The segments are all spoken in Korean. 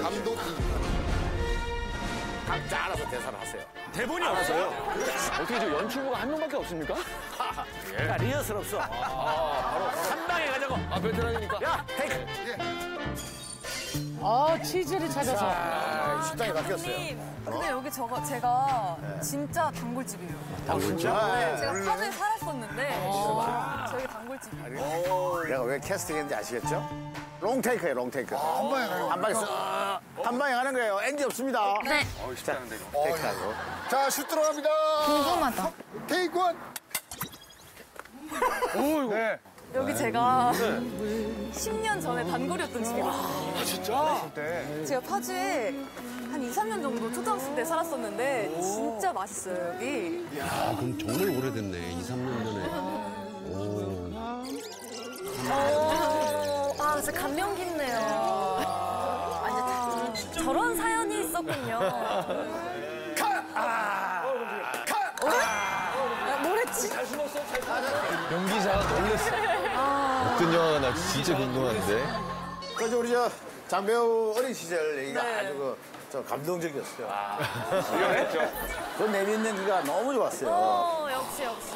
감독 각자 알아서 대사를 하세요. 대본이 없어요. 어떻게 저 연출부가 한 명밖에 없습니까? 야, 리허설 없어. 한 방에 가자고. 아, 베테랑이니까. 야, 테이크. 아, 치즈를 찾아서. 아, 식당이 바뀌었어요. 근데 여기 저거 제가 진짜 단골집이에요. 아, 진짜? 네, 제가 파주에 살았었는데 저희 단골집이에요. 내가 왜 캐스팅했는지 아시겠죠? 롱 테이크예요, 롱 테이크. 한 방에 가요. 한 방에 쓱, 한 방에 가는 거예요. 엔지 없습니다. 네. 자, take하고. 자, 슛 들어갑니다. 궁금하다. take one. 네. 여기 제가 10년 전에 단골이었던 집이에요. 아, 진짜? 제가 파주에 한 2, 3년 정도 초등학생 때 살았었는데 진짜 맛있어요, 여기. 아, 그럼 정말 오래됐네. 2, 3년 전에. 오. 어, 아, 진짜 감명 깊네요. 아, 이제 다- 저런 사연이 있었군요. 아, 뭘 했지? 연기자가 놀랬어. 어떤 영화가 나올지 진짜 궁금한데. 그저 우리 저 장배우 어린 시절 얘기가 네. 아주 그, 저 감동적이었어요. 그 내뱉는 연기가 너무 좋았어요. 어, 역시, 역시.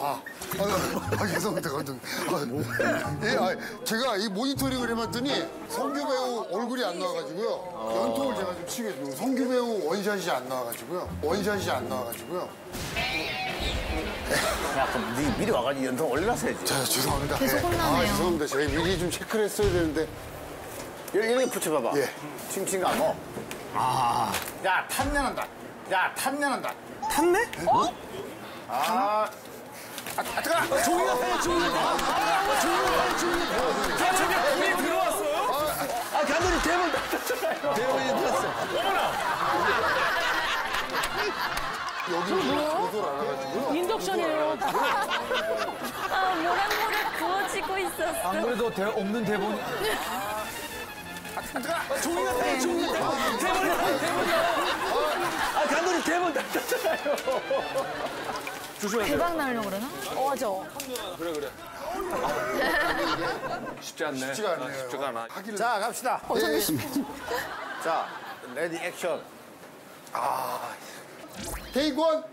아, 아, 아, 죄송합니다, 감독님. 아, 예, 아, 제가 이 모니터링을 해봤더니 성규 배우 얼굴이 안 나와가지고요. 연통을 제가 좀 치겠습니다. 성규 배우 원샷이 안 나와가지고요. 원샷이 안 나와가지고요. 야, 그럼 네 미리 와가지고 연통 올려놨어야지. 자, 죄송합니다. 계속 예. 혼나네요. 아, 죄송합니다. 제가 미리 좀 체크를 했어야 되는데. 여기 이렇게 붙여봐봐. 예. 칭칭 가고. 아. 야, 탐내난다. 야, 탐내난다. 탐내? 어? 아. 뜨거워. 종이가 돼, 종이가 돼. 아, 종이가 돼, 종이가 돼. 아, 저기 우리 들어왔어요? 아, 감독님 대본 땄잖아요. 대본이 땄어. 여기는 고소를 안 해가지고요. 인덕션이에요. 아, 모락모락 구워지고 있었어. 안 그래도 대, 없는 대본이. 아, 종이가 돼, 종이가 돼. 대본이 돼, 대본이 아, 감독님 대본 땄잖아요. 조심하세요. 대박 나려고 그러나? 어, 맞아. 그래, 그래. 쉽지 않네. 쉽지가 않네요. 아, 쉽지가 않아. 자, 갑시다. 예. 자, ready action. Take one.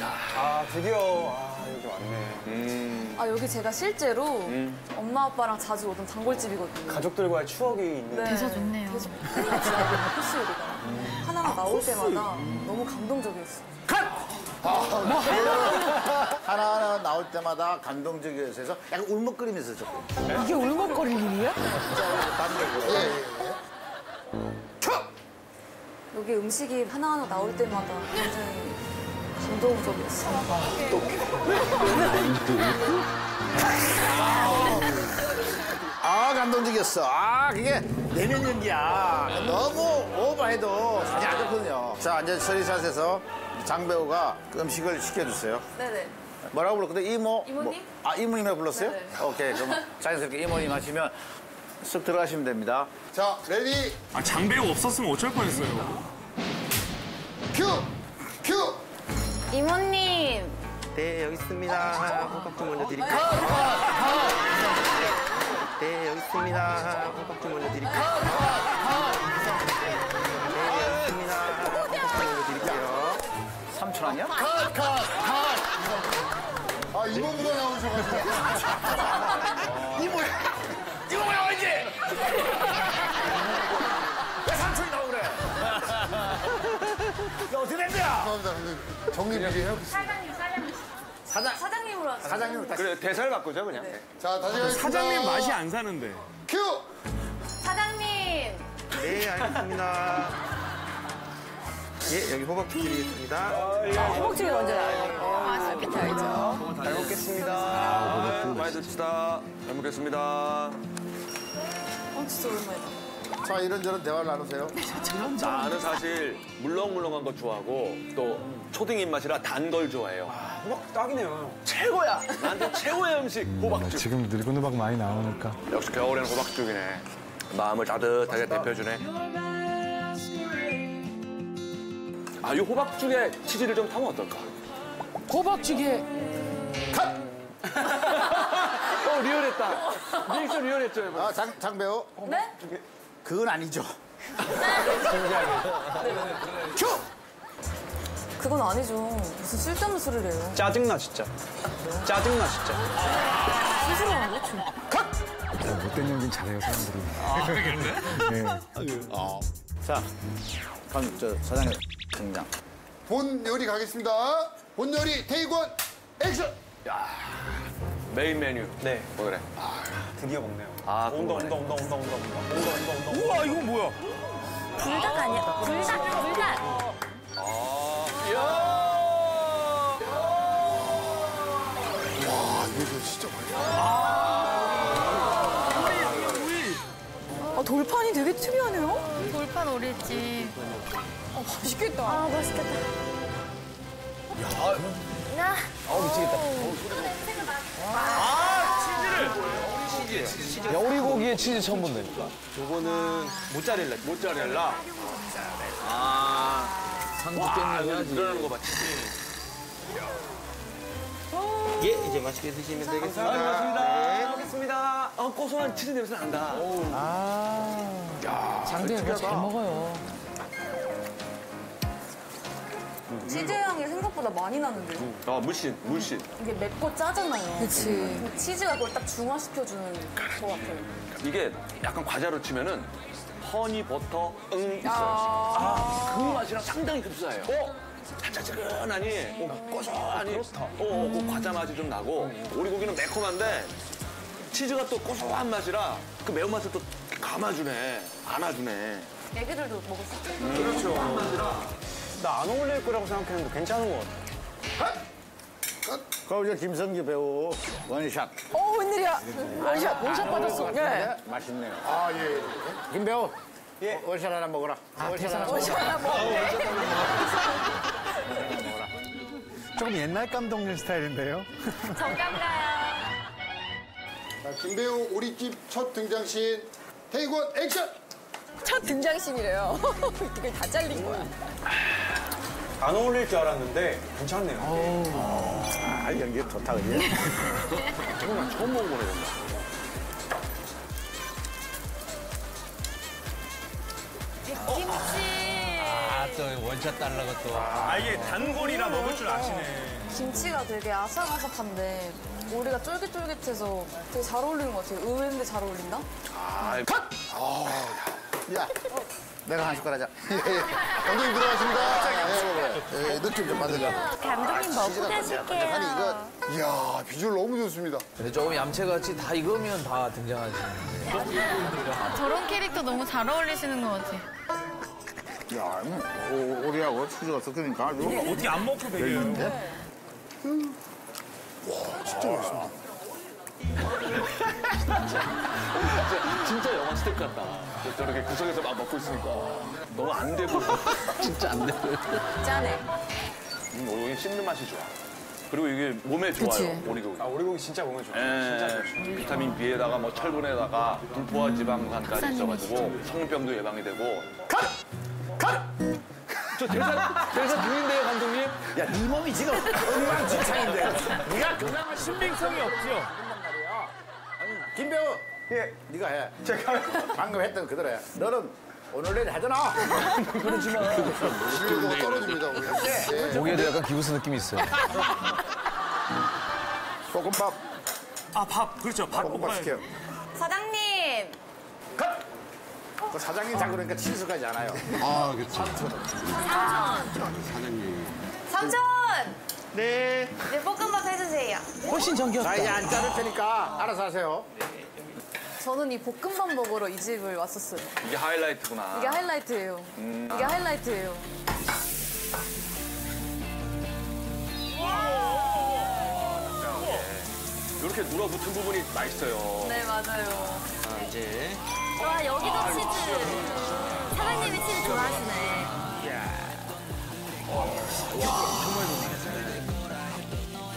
아, 드디어. 아, 여기 왔네. 아, 여기 제가 실제로 엄마 아빠랑 자주 오던 단골집이거든요. 가족들과의 추억이 있는. 네. 대사 좋네요. 맨날 지나가는 코스 요리가. 하나가 나올 때마다 너무 감동적이었어요. 하나하나 나올 때마다 감동적이어서 해서 약간 울먹거리면서 좀. 이게 울먹거릴 일이야? 여기 음식이 하나하나 나올 때마다 굉장히 감동적이었어요. 아, 감동적이었어. 아, 그게 내면 연기야. 너무 오버해도 사실 안 좋거든요. 자, 이제 서리샷에서 장배우가 그 음식을 시켜주세요. 네네. 뭐라고 불렀거든? 이모? 이모님? 뭐, 아, 이모님이라고 불렀어요? 네네. 오케이. 그럼 자연스럽게 이모님 하시면 쓱 들어가시면 됩니다. 자, ready. 아, 장배우 없었으면 어쩔 뻔했어요. 큐. 큐. 이모님! 네, 여기 있습니다. 호박 좀 먼저 드릴까요? 네, 여기 있습니다. 호박 좀 먼저 드릴까요? 5천 원이야? 컷, 컷, 컷! 아, 이모보다 나오셔가지고. 이모야! 이모야, 언제! 왜 삼촌이 나오고 그래? 야, 어떻게 된 거야? 죄송합니다. 정리 미리 해보겠습니다. 사장님, 사장님. 사장, 사장님으로 하세요. 사장님 그래, 대사를 바꾸죠, 그냥. 네. 자, 다시 아, 그 가겠습니다. 사장님 맛이 안 사는데. 큐! 사장님! 네, 알겠습니다. 예, 여기 호박 좀 드리겠습니다. 호박죽이 먼저 나와요. 아, 밑에 알죠. 잘 먹겠습니다. 많이 드시다. 잘 먹겠습니다. 어, 진짜 오랜만이다. 자, 이런저런 대화를 나누세요. 나는 사실 물렁물렁한 거 좋아하고 또 초딩 입맛이라 단 걸 좋아해요. 호박 딱이네요. 최고야. 나한테 최고의 음식 호박죽. 지금 늙은 호박 많이 나오니까. 역시 겨울에는 호박죽이네. 마음을 따뜻하게 데펴주네. 아, 이 호박죽에 치즈를 좀 타면 어떨까? 호박죽에 어, real했다. reaction real했죠, 이번. 아, 장, 장 배우. 네? 그건 아니죠. 그건 아니죠. 무슨 쓸데없는 소리를 해요. 짜증나 진짜. 짜증나 진짜. 못된 연기는 잘해요, 사람들이. 자, 그럼 저 사장님 등장. 본 요리 가겠습니다. 본 요리 테이권 액션. 메인 메뉴. 네. 뭐래? 드디어 먹네요. 아, 온다. 온다 온다 온다 온다 온다 온다 온다 온다. 우와 이건 뭐야? 불닭 아니야? 불닭, 불닭. 아 이거 진짜 맛있어. 아, 돌판이 되게 특이하네요. 돌판 오리집. 아, 맛있겠다. 아, 맛있겠다. 야. 어우, 미치겠다. 야, 오리고기에 치즈 처음 본다니까. 요거는 모짜렐라. 모짜렐라. 아. 상주 해야지. 늘어나는 거 맞지? 예 이제 맛있게 드시면 되겠습니다. 아, 고맙습니다. 먹겠습니다. 어, 고소한 치즈 냄새 난다. 장대가 잘 먹어요. 치즈 향이 생각보다 많이 나는데요. 어, 물씬, 물씬. 이게 맵고 짜잖아요. 그치. 치즈가 그걸 딱 중화시켜주는 것 같아요. 이게 약간 과자로 치면은 허니 버터 응 있어요. 아, 그 맛이랑 상당히 흡사해요. 어? 달짝지근하니 어, 고소하니 그렇다. 어, 어, 그 과자 맛이 좀 나고 오리고기는 매콤한데 치즈가 또 고소한 맛이라 그 매운맛을 또 감아주네, 안아주네. 애기들도 먹을 수 있죠. 나 안 어울릴 거라고 생각했는데 괜찮은 것 같아. 그럼 이제 김성기 배우 one shot. 어, 웬일이야. one shot, one shot 받았어. 네. 맛있네요. 아 예. 김 배우. 예. 원샷 하나 먹어라. 원샷 하나 먹어라. 조금 옛날 감독님 스타일인데요? 정감가요. 자, 김 배우 오리집 첫 등장신 테이권 액션. 첫 등장신이래요. 이게 다 잘린 거야. 안 어울릴 줄 알았는데 괜찮네요. 아, 연기 좋다, 그지? 정말 처음 먹어보네, 정말. 김치. 아, 또 원샷 달라고 또. 아 이게 단골이라 먹을 줄 아시네. 김치가 되게 아삭아삭한데 오리가 쫄깃쫄깃해서 되게 잘 어울리는 것 같아요. 의외인데 잘 어울린다? 야, 내가 한 숟갈 하자. 감독님 들어가십니다. 예, 예, 느낌 좀 받으려. 감독님 먹고 아니, 가실게요. 이거 이야 비주얼 너무 좋습니다. 근데 조금 얌체같이 다 익으면 다 등장하지. 저런 캐릭터 너무 잘 어울리시는 것 같아. 야, 음, 오, 오리하고 치즈가 섞으니까 아주. 어떻게 안 먹고 배겨요? 진짜 맛있습니다. 진짜 영화 스텝 같다. 저렇게 구석에서 막 먹고 있으니까. 너무 안 되고. 진짜 안 돼. 짠해. 음, 오리고기 씹는 맛이 좋아. 그리고 이게 몸에 좋아요, 그치. 오리고기. 아 오리고기 진짜 몸에 좋아. 예, 진짜 좋죠. 비타민 B에다가 뭐 철분에다가 불포화 지방산까지 있어가지고 성병도 예방이 되고. 컷! 컷! 저 대사, 대사 중인데요, 감독님? 야, 네 몸이 지금 엉망진창인데. 네가 그나마 신빙성이 없죠. 김 배우. 예, 네가 해. 제가 방금 했던 거 그대로 해. 너는 오늘 내일 하잖아. 지금 떨어집니다. 오늘. 예. 목에도 약간 기부스 느낌이 있어요. 볶음밥, 아 밥 그렇죠. 밥 볶음밥 볶아야 시켜. 사장님! 그 사장님 자꾸 그러니까 친숙하지 않아요. 아, 그렇죠. 삼촌! 네. 네, 볶음밥 해주세요. 훨씬 정겹다. 자, 이제 안 자를 테니까 알아서 하세요. 저는 이 볶음밥 먹으러 이 집을 왔었어요. 이게 하이라이트구나. 이게 하이라이트예요. 이게 하이라이트예요. 이렇게 눌어붙은 부분이 맛있어요. 네, 맞아요. 이제. 와, 여기도 치즈. 사장님이 치즈 좋아하시네.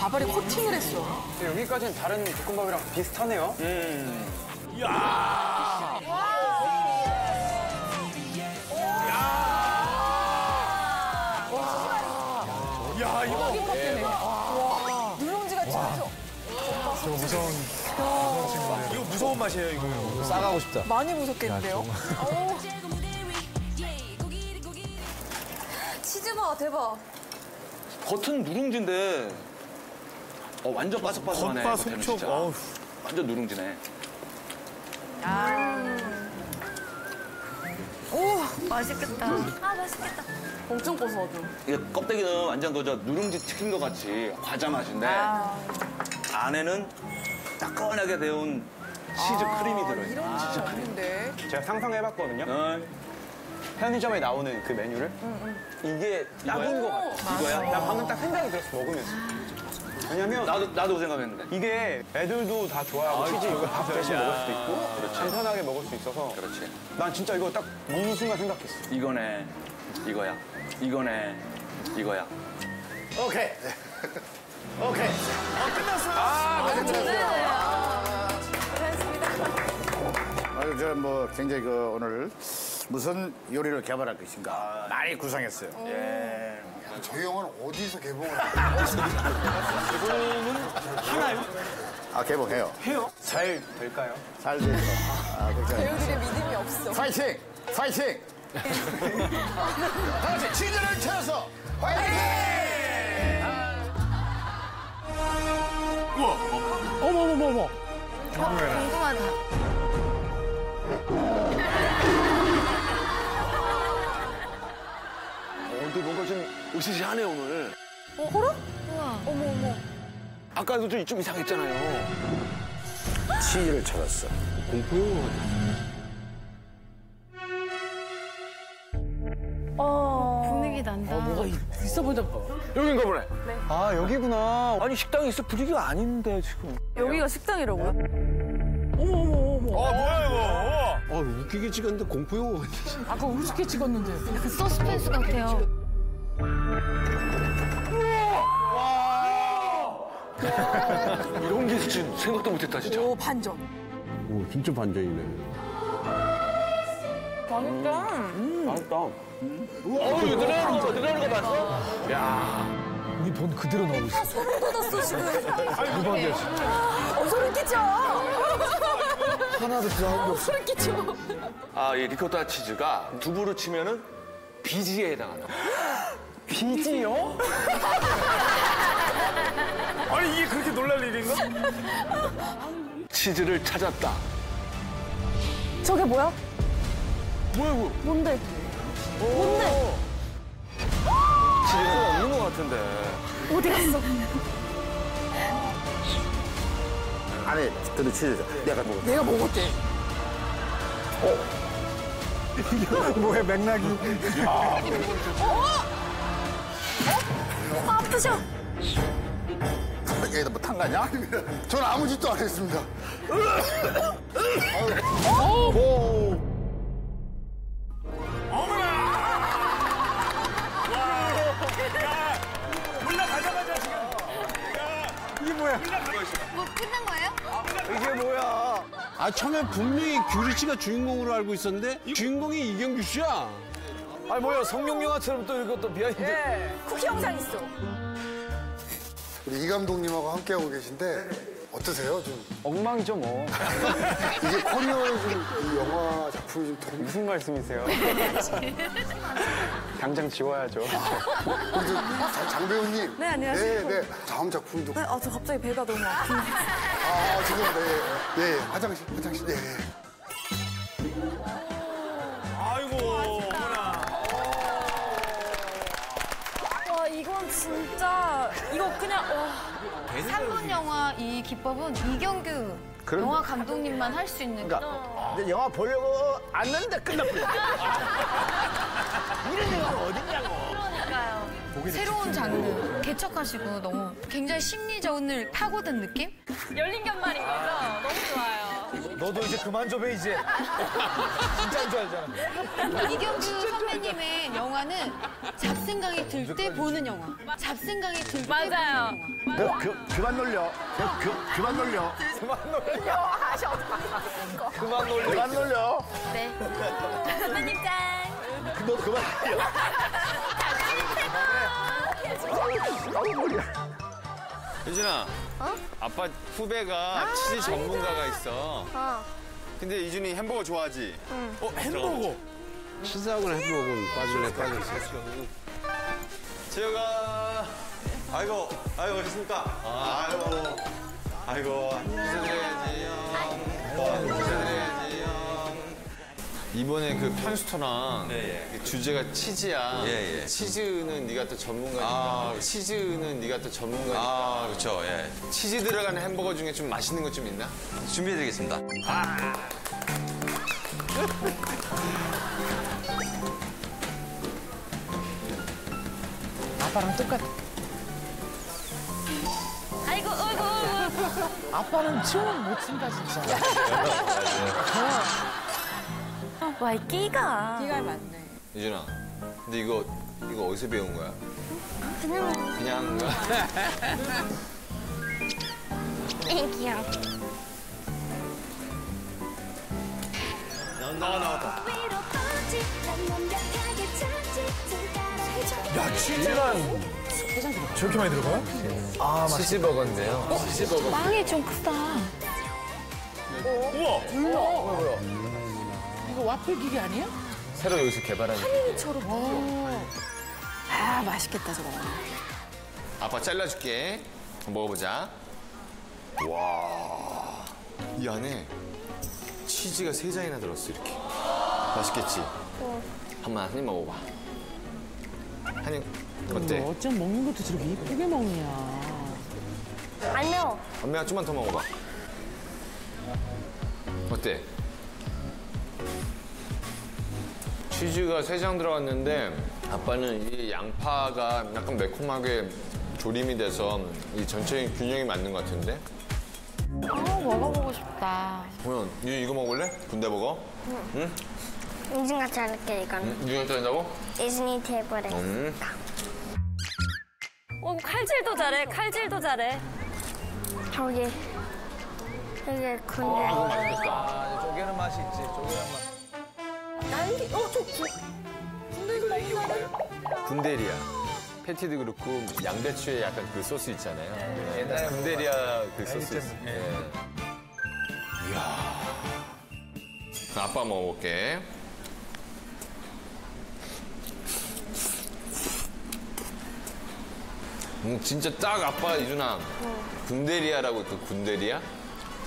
밥알이 코팅을 했어. 여기까지는 다른 볶음밥이랑 비슷하네요. 누룽지가 진짜. 저거 무서운 이거 무서운 맛이에요, 이거. 싸가고 싶다. 많이 무섭겠는데요? 오. 치즈바 대박. 겉은 누룽지인데 어, 완전 바삭바삭하네. 겉바 속촉, 진짜. 어우. 완전 누룽지네. 오, 맛있겠다. 아, 맛있겠다. 엄청 고소하죠. 이게 껍데기는 완전 그저 누룽지 튀긴 것 같이 과자 맛인데 안에는 따끈하게 데운 치즈 크림이 들어있어요. 이런 맛이 없는데. 제가 상상해봤거든요. 어, 편의점에 나오는 그 메뉴를 이게 딱인 것 같아. 이거야? 나 방금 딱 생각이 들었어 먹으면서. 왜냐면 나도 나도 그 생각했는데. 이게 애들도 다 좋아하고 치즈 이거 밥 대신 먹을 수도 있고 간편하게 먹을 수 있어서 그렇지. 난 진짜 이거 딱 먹는 순간 생각했어. 이거네. 이거야. 이거네. 이거야. 오케이. 오케이. 아유, 저뭐 굉장히 그 오늘 무슨 요리를 개발할 것인가 많이 구상했어요. 저희 영화는 어디서 개봉을 아 개봉해요. 잘 될까요? 잘 되죠. 아. 배우들의 믿음이 없어. 파이팅! 파이팅! 다 같이 치즈를 채워서 파이팅! 궁금하다. 어, 근데 뭔가 좀 으시시하네 오늘. 어, 호러? 어머, 어머. 아까도 좀, 좀 이상했잖아요. 치즈를 채웠어. 공포 영화 분위기 난다. 여긴가 보네. 아 여기구나. 아니 식당이 있을 분위기가 아닌데 지금. 여기가 식당이라고요? 아 웃기게 찍었는데 공포 영화 같아. 서스펜스 같아요. 이런 게 진짜 생각도 못했다 진짜. 오, 반전. 오 진짜 반전이네. 맛있다. 어우 이거 늘어나는 거 늘어나는 거 봤어? 우리 본 그대로 나오고 있어. 소름 돋았어, 지금. 어, 소름 끼쳐. 하나도 들어간 게 없어. 소름 끼쳐. 아, 이 리코타 치즈가 두부로 치면은 비지에 해당한다. 비지요? 아니, 이게 그렇게 놀랄 일인가? 치즈를 찾았다. 저게 뭐야? 뭐야 이거? 뭔데? 뭔데? 치즈가 없는 것 같은데. 어디 갔어? 안에 들은 치즈. 내가 먹었어. 내가 먹었대. 뭐야 맥락이. 아프셔. 여기다 뭐탄 거냐? 저는 아무 짓도 안 했습니다. 올라가자마자 지금. 이게 뭐야? 뭐 끝난 거예요? 이게 뭐야? 아 처음에 분명히 규리 씨가 주인공으로 알고 있었는데 주인공이 이경규 씨야. 아니, 뭐야, 성룡 영화처럼 또 이것도 behind. 예. 쿠키 영상 있어. 우리 이 감독님하고 함께 하고 계신데 어떠세요? 좀 엉망이죠 뭐. 이게 커리어에 좀이 영화 작품이 좀 도움이 무슨 말씀이세요? 당장 지워야죠. 저 장- 장 배우님. 네, 안녕하세요. 네, 네. 다음 작품도. 네, 아, 저 갑자기 배가 너무 아픈데. 아. 예, 예. 예, 화장실, 화장실. 예, 그냥, 와. 3분 영화 이 기법은 이경규 영화 감독님만 할 수 있는 그러니까 이제 영화 보려고 앉는데 끝나버려. 이런 영화가 어딨냐고. 그러니까요. 새로운 장르 개척하시고 너무 굉장히 심리전을 파고든 느낌? 열린 견말인 거죠? 너무 좋아요. 너도 이제 그만 좀 해, 이제. 진짜인 줄 알잖아. 이경규 선배님의 영화는 잡생각이 들 때 보는 영화. 잡생각이 들때 맞아요. 보는 영화. 그, 그, 그만 놀려. 그, 그, 그만 놀려. 그만 놀려. 그만 놀려. 그만 놀려. 네. 선배님 짠. 너 그만 놀려. 아우, 머리야. 유진아. 아빠 후배가 치즈 전문가가 있어. 어. 근데 이준이 햄버거 좋아하지? 어, 햄버거. 치즈하고는 햄버거는 빠질래 빠졌어. 재혁아. 아이고, 아이고, 어딨습니까? 아이고, 아이고, 인사드려야지. 형. 이번에 그 편스토랑 주제가 치즈야. 치즈는 네가 또 전문가니까. 치즈는 네가 또 전문가니까. 아, 그렇죠. 치즈 들어가는 햄버거 중에 좀 맛있는 거좀 있나? 준비해 드리겠습니다. 아빠랑 똑같아. 아이고, 아이고, 아이고. 아빠는 춤은 못 춘다, 진짜. 와, 이 끼가. 기가 많네. 유준아, 근데 이거 이거 어디서 배운 거야? 그냥 그냥 애기야. 나와 나왔다. 야, 치즈가 저렇게 많이 들어가요? 아, 치즈버거인데요. 빵이 좀 크다. 우와! 이거 와플 기계 아니야? 새로 여기서 개발한. 아, 맛있겠다, 저거. 아빠 잘라줄게. 먹어보자. 와, 이 안에 치즈가 세 장이나 들었어 이렇게. 맛있겠지? 한번 한 입 먹어봐. 한 입. 어때? 뭐 어쩜 먹는 것도 저렇게 이쁘게 먹냐. 안 매워. 엄마가 좀만 더 먹어봐. 어때? 치즈가 세 장 들어갔는데 아빠는 이 양파가 약간 매콤하게 조림이 돼서 이 전체적인 균형이 맞는 것 같은데? 아, 먹어보고 싶다. 보면 유 이거 먹을래? 군대버거? 응? 인증 같이 할게, 이건. 유형 떠낸다고? 디즈니 테이블에. 음. 어, 칼질도 잘해, 칼질도 잘해. 저기. 여기 군대. 아, 쪼개는 맛이 있지, 쪼개는 맛. 날개, 어, 저 구, 군대에서 먹는 군대리아. 패티도 그렇고 양배추에 약간 그 소스 있잖아요. 옛날에 군대리아 그 소스 있어. 예. 이야. 아빠 먹어볼게. 음, 진짜 딱 아빠 이준아 군대리아라고 그 군대리아?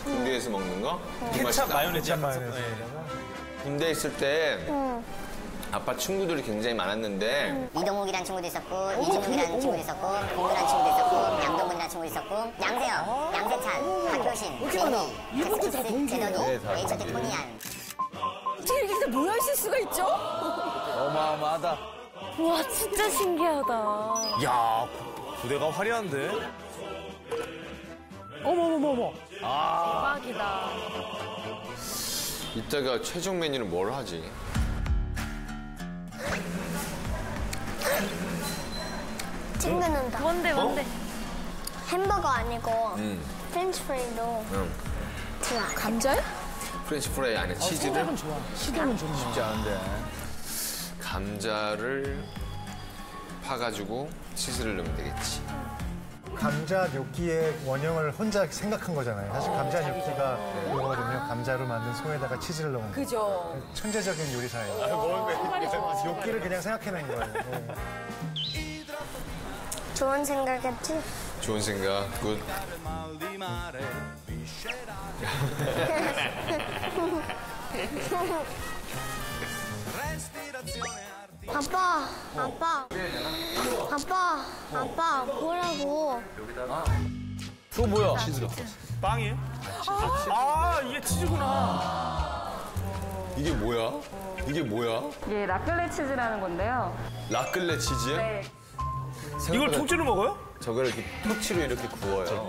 군대에서 먹는 거? 그 케찹 맛이다. 마요네즈. 군대 있을 때 아빠 친구들이 굉장히 많았는데 이동욱이라는 친구도 있었고, 이진욱이라는 친구도 있었고, 공유라는 친구도 있었고, 양동근이라는 친구도 있었고, 양세형, 양세찬, 박효신, 제니, 데스키스, 제더니, H한테 토니안. 어떻게 이렇게 모여 있을 수가 있죠? 어마어마하다. 와, 진짜 신기하다. 야, 부대가 화려한데? 어머머머머. 대박이다. 이따가 최종 메뉴는 뭘 하지? 찡그는다. 뭔데, 뭔데? 햄버거 아니고, 음. French fry도 좋아. 감자요? French fry 안에 치즈를 생각은 좋아. 시도는 좋네. 쉽지 않은데. 감자를 파가지고 치즈를 넣으면 되겠지. 감자 뇨끼의 원형을 혼자 생각한 거잖아요. 사실 감자 뇨끼가 그거거든요. 감자로 만든 송에다가 치즈를 넣은 거. 그죠. 천재적인 요리사예요. 뇨끼를 그냥 생각해낸 거예요. 네. 좋은 생각했지? 좋은 생각. good. 아빠, 아빠, 아빠, 아빠, 뭐라고? 그거 뭐야? 치즈가. 빵이에요? 아, 이게 치즈구나. 이게 뭐야? 이게 뭐야? 이게 라클레 치즈라는 건데요. 라클레 치즈야? 네. 이걸 통째로 먹어요? 저걸 이렇게 토치로 이렇게 구워요.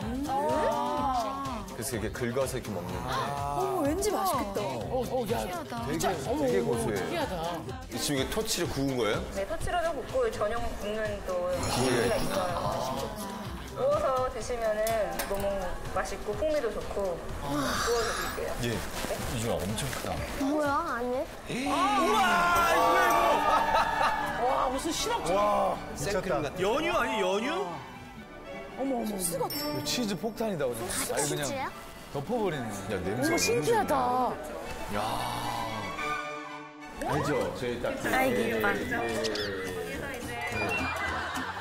그래서 이렇게 긁어서 이렇게 먹는 거. 어, 왠지 맛있겠다. 어, 어, 야. 되게, 되게 고소해. 특이하다. 지금 이게 토치로 구운 거예요? 네, 터치로도 굽고 전용 굽는 또 기계가 있어요. 구워서 드시면은 너무 맛있고 풍미도 좋고 구워서 드릴게요. 예. 이중아 엄청 크다. 뭐야, 아니? 와, 무슨 실험체. 미쳤다. 연유 아니 연유? 어머 어머. 소스 같아. 치즈 폭탄이다 그냥. 아니 그냥? 덮어버리네. 야, 냄새. 어머 신기하다. 알죠? 저희 딱. 그- 아이고, 이뻐.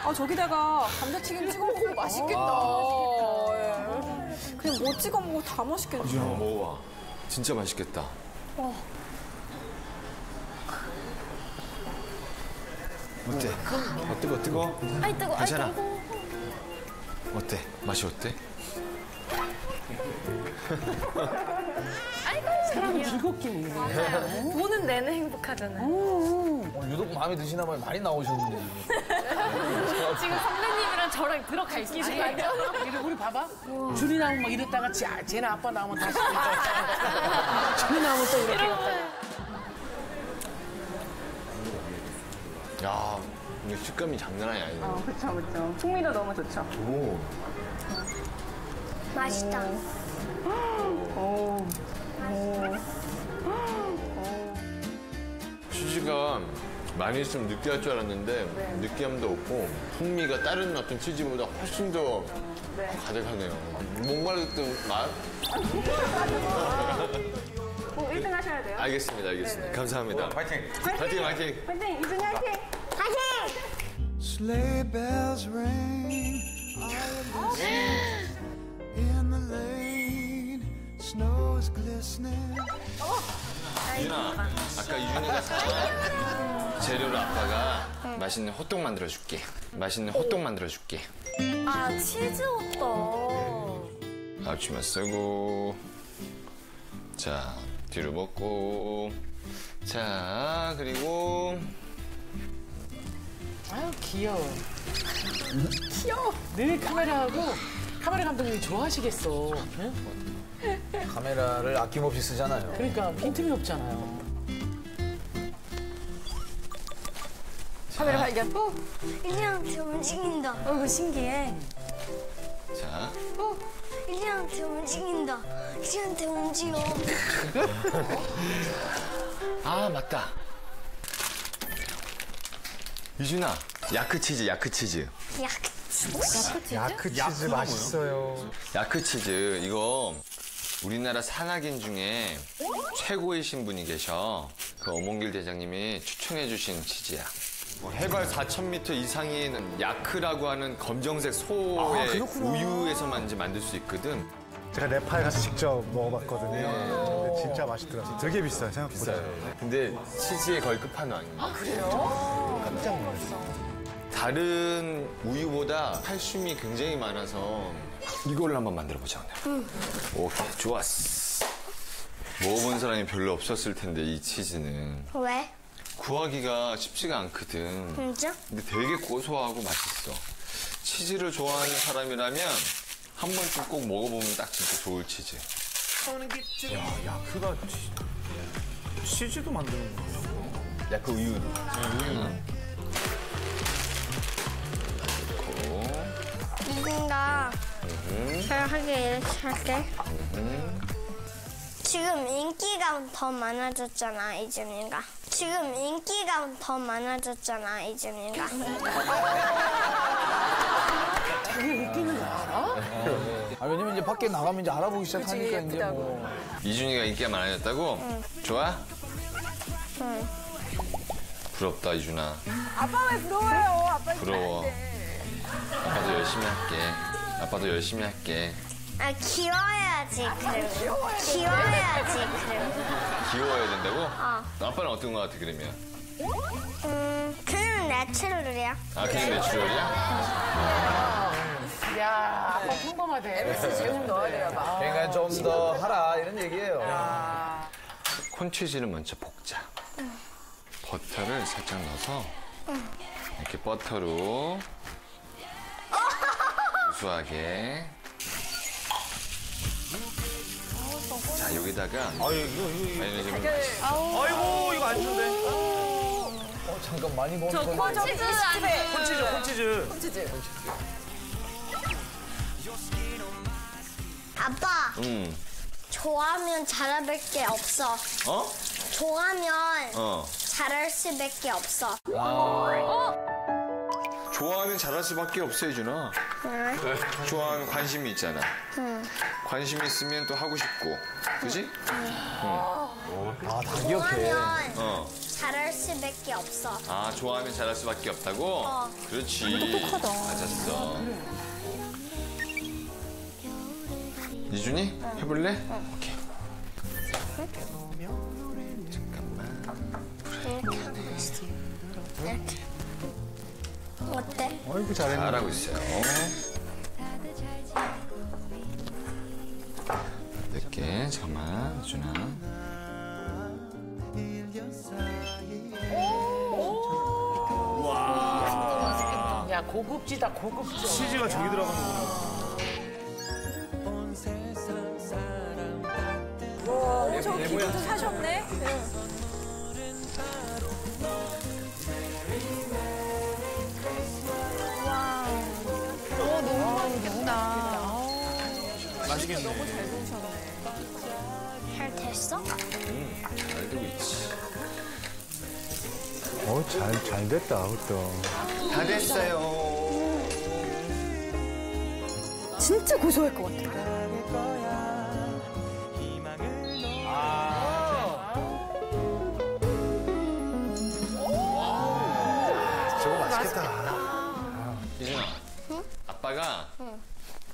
아 저기다가 감자튀김 찍어 먹으면 맛있겠다. 예. 그냥 뭐 찍어 먹어도 다 맛있겠다. 어, 먹어봐. 진짜 맛있겠다. 어때? 어, 뜨거, 뜨거? 아이 뜨거, 아이 괜찮아. 뜨거. 어때? 맛이 어때? 사람 즐겁게 먹네. 보는 내내 행복하잖아요. 오늘 유독 마음에 드시나 봐요. 많이 나오셨는데 지금. 선배님이랑 저랑 들어갈 기세가 아니야. 우리 봐봐. 줄이 나오면 막 이랬다가 지, 쟤네 아빠 나오면 다시. 줄이 나오면 또 이렇게. 야, 이게 식감이 장난이 아니네. 그렇죠, 그렇죠. 풍미도 너무 좋죠. 오. 맛있다. 치즈가 많이 있으면 느끼할 줄 알았는데 느끼함도 없고 풍미가 다른 어떤 치즈보다 훨씬 더 가득하네요. 목말랐던 맛? 뭐 1등 하셔야 돼요. 알겠습니다, 알겠습니다. 감사합니다. 파이팅! 파이팅, 파이팅! 화이팅! 2등 화이팅! 화이팅! Sleigh bells ring. All in the lane. Snow is glistening. 유나, 아까 유준이가 사 재료로 아빠가 맛있는 호떡 만들어 줄게. 맛있는 호떡 만들어 줄게. 아 치즈 호떡. 앞치마 쓰고 자 뒤로 먹고 자 그리고 아유 귀여워. 귀여워. 늘 카메라하고 카메라 감독님이 좋아하시겠어. 응? 카메라를 아낌없이 쓰잖아요. 그러니까 빈틈이 없잖아요. 카메라 발견. 어, 일리한테 움직인다. 어, 이거 신기해. 자 어, 일리한테 움직인다. 일리한테 움직여. 아 맞다 유준아 야크 치즈 야크 치즈. 야, 야크 치즈 맛있어요. 야크 치즈. 이거 우리나라 산악인 중에 최고이신 분이 계셔. 그 어몽길 대장님이 추천해 주신 치즈야. 뭐 해발 4,000m 이상인 야크라고 하는 검정색 소의 우유에서만 이제 만들 수 있거든 제가 네팔 가서 직접 먹어봤거든요. 근데 진짜 맛있더라고요. 되게 비싸요, 생각보다. 근데 치즈의 거의 끝판왕이에요. 아, 그래요? 깜짝 놀랐어. 다른 우유보다 칼슘이 굉장히 많아서 이걸로 한번 만들어보자, 오늘. 오케이, 좋았어. 먹어본 사람이 별로 없었을 텐데, 이 치즈는. 왜? 구하기가 쉽지가 않거든. 진짜? 근데 되게 고소하고 맛있어. 치즈를 좋아하는 사람이라면 한 번쯤 꼭 먹어보면 딱 진짜 좋을 치즈. 야크가 치 즈도 만드는 거야. 야크 우유. 우유. 이긴다. 잘 하게 이렇게 할게. 지금 인기가 더 많아졌잖아, 이준이가. 지금 인기가 더 많아졌잖아, 이준이가. 되게 웃기는 아? 아, 왜냐면 이제 밖에 나가면 이제 알아보기 시작하니까 그치, 이제 뭐. 이준이가 인기가 많아졌다고? 좋아? 응. 부럽다, 이준아. 아빠 왜 부러워요? 아빠 부러워. 아빠도 열심히 할게. 아빠도 열심히 할게. 아, 귀여워야지, 그럼. 귀여워야지, 그럼. 귀여워야 된다고? 어. 아빠는 어떤 거 같아, 그러면? 음, 그냥 내추럴이야. 아, 그냥 내추럴이야? 야 아빠 평범하대. 재훈 넣어야 돼요, 막. 그러니까 좀 더 하라 이런 얘기예요. 콘치즈를 먼저 볶자. 버터를 살짝 넣어서 이렇게 버터로 구수하게. 자, 여기다가 마요네즈를 아이고 이거 안 좋은데. 어 잠깐 많이 먹는 건데. 콘치즈 안 콘치즈 콘치즈. 콘치즈. 아빠, 음. 좋아하면 잘할 게 없어. 어? 좋아하면 어. 잘할 수밖에 없어. 좋아하면 잘할 수밖에 없어, 이준아. 좋아하는 관심이 있잖아. 관심이 있으면 또 하고 싶고. 그지? 응. 아, 다 기억해. 어. 잘할 수밖에 없어. 아, 좋아하면 잘할 수밖에 없다고? 어. 그렇지. 똑똑하다. 맞았어. 이준이? 해볼래? 오케이. 이렇게. 어때? 어이구 잘했네. 잘하고 있어요. 늦게 잠깐만 준아. 야 고급지다 고급져. 치즈가 저기 들어가는 와, 저 기분도 사셨네. 와. 어, 너무 맛있겠다. 맛있겠네. 너무 잘 드셨네. 잘 됐어? 잘 되고 있지. 어, 잘, 잘 됐다, 그것도. 다 됐어요. 진짜 고소할 것 같아. 맛있겠다. 이준아. 아빠가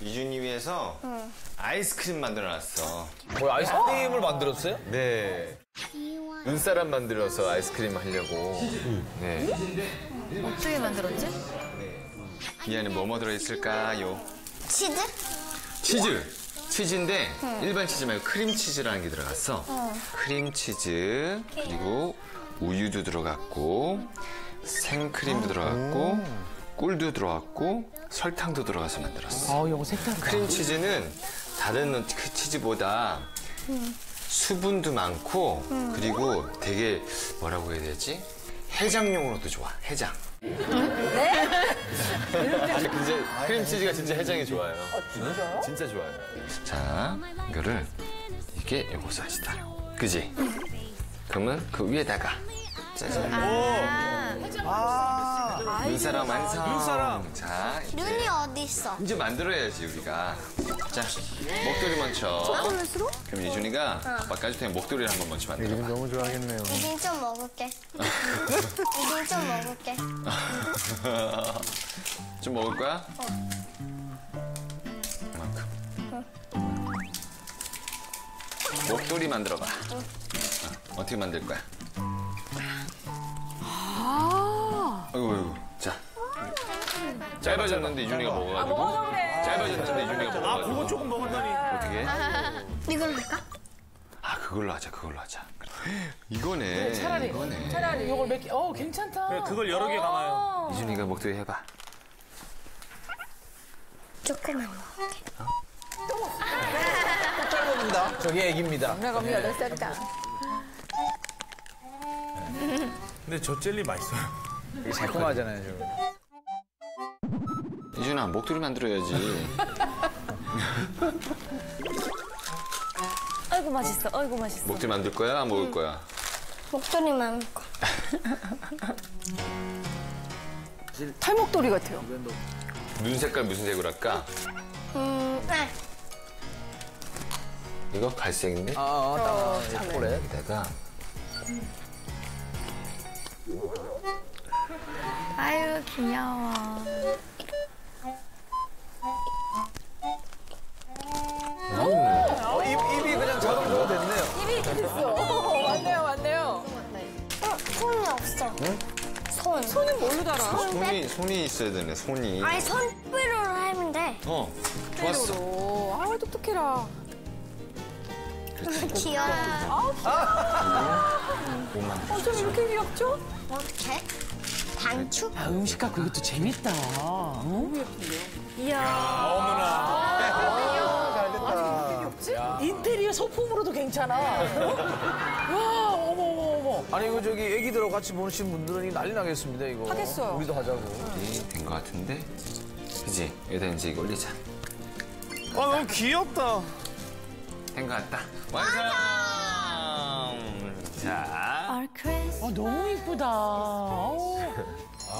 이준이 위해서 아이스크림 만들어놨어. 뭐야, 아이스크림을 만들었어요? 네. 눈사람 만들어서 아이스크림 하려고. 네. 어떻게 만들었지? 이 안에 뭐뭐 들어있을까요? 치즈? 치즈. 치즈인데 일반 치즈 말고 크림 치즈라는 게 들어갔어. 크림 치즈 그리고 우유도 들어갔고 생크림도 들어갔고 꿀도 들어갔고 설탕도 들어가서 만들었어. 어, 요거 색깔. 크림 치즈는 다른 그 치즈보다 수분도 많고 그리고 되게 뭐라고 해야 되지? 해장용으로도 좋아. 해장. 네? 아니 근데 크림 치즈가 진짜 해장이 좋아요. 진짜요? 진짜 좋아요. 자, 이거를 이게 요거 사시다. 그지? 그러면 그 위에다가 짜잔. 아. 눈사람 완성. 눈사람. 자, 이제 눈이 어디 있어? 이제 만들어야지 우리가. 자, 목도리 먼저. 초콜릿으로? 그럼 이준이가 아빠까지 되면 목도리를 한번 먼저 만들어. 이름 너무 좋아하겠네요. 이딘 좀 먹을게. 이딘 좀 먹을게. 좀 먹을 거야? 이만큼. 목도리 만들어봐. 어, 어떻게 만들 거야? 아이고, 아이고. 자. 짧아졌는데 이준이가 먹어가지고. 짧아졌는데 이준이가 먹어가지고. 아, 그거 조금 먹었더니. 어떻게? 이걸로 할까? 아, 그걸로 하자, 그걸로 하자. 이거네. 차라리 이거네. 차라리 요걸 몇 개. 어 괜찮다. 그래, 그걸 여러 개 감아요. 이준이가 목도리 해봐. 조금만 먹을게. 짧아진다. 저게 애기입니다. 내가 미 여덟 살이다. 근데 저 젤리 맛있어요. 이게 달콤하잖아요, 지금. 이준아, 목도리 만들어야지. 아이고 맛있어. 아이고 맛있어. 목도리 만들 거야? 안 먹을 거야? 목도리만 먹고. 탈목도리 같아요. 눈 색깔 무슨 색으로 할까? 음, 네. 이거 갈색인데? 아, 아, 딱. 초콜릿. 여기다가 아유, 귀여워. 어, 입, 입이 그냥 자동으로 됐네요. 입이 이렇게 됐어. 맞네요, 맞네요. 어, 손이 없어. 손. 손은 뭘로 달아? 손이 손이 있어야 되네. 손이. 아니, 손으로 하면 돼. 어, 좋았어. 오, 아, 똑똑해라. 귀여워. 어쩜 이렇게 귀엽죠? 어떻게? 단축? 아, 음식 갖고 이것도 재밌다. 어? 인테리어 소품으로도 괜찮아. 와, 어머, 어머, 어머. 아니, 이거 저기 애기들하고 같이 보시는 분들은 이거 난리 나겠습니다, 이거. 하겠어요. 우리도 하자고. 된것 같은데? 그지? 여기다 이제 이거 올리자. 아, 너무 귀엽다. 된 것 같다. 완성! 자. 아, 너무 이쁘다. 어.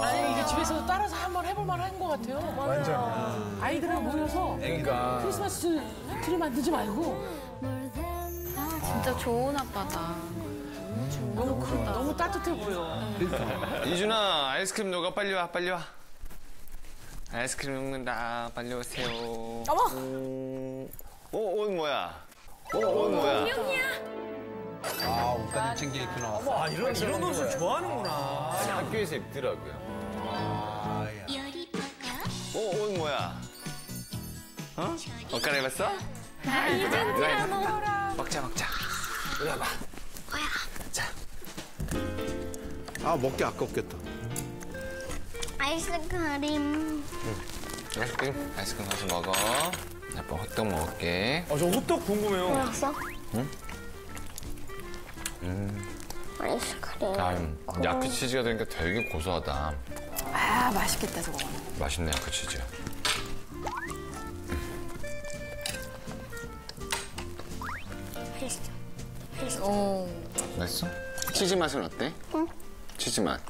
아니 이게 집에서 따라서 한번 해볼 만 한 것 같아요. 완전. 아이들하고 모여서 그러니까. 크리스마스 트리 만들지 말고 아, 진짜 좋은 아빠다. 너무 크, 너무 따뜻해 보여. 이준아 아이스크림 녹아 빨리 와 빨리 와. 아이스크림 녹는다 빨리 오세요. 어머. 음, 어, 옷 뭐야? 어, 옷 뭐야? 아, 옷까지 챙겨 입구나. 아, 이런, 이런 옷을 좋아하는구나. 아니, 학교에서 입더라고요. 어, 옷 뭐야? 어? 옷 갈아입었어? 아, 이젠 너 먹자 먹자. 이리 와봐. 아, 먹기 아깝겠다. 아이스크림. 아이스크림 아이스크림 가서 먹어. 아빠 호떡 먹을게. 아, 저 호떡 궁금해요. 뭐였어? 응? 음, 아이스크림. 아, 야크 치즈가 들으니까 되게 고소하다. 아, 맛있겠다, 저거. 맛있네 야크 치즈. 오. 맛있어? 치즈 맛은 어때? 응. 치즈 맛.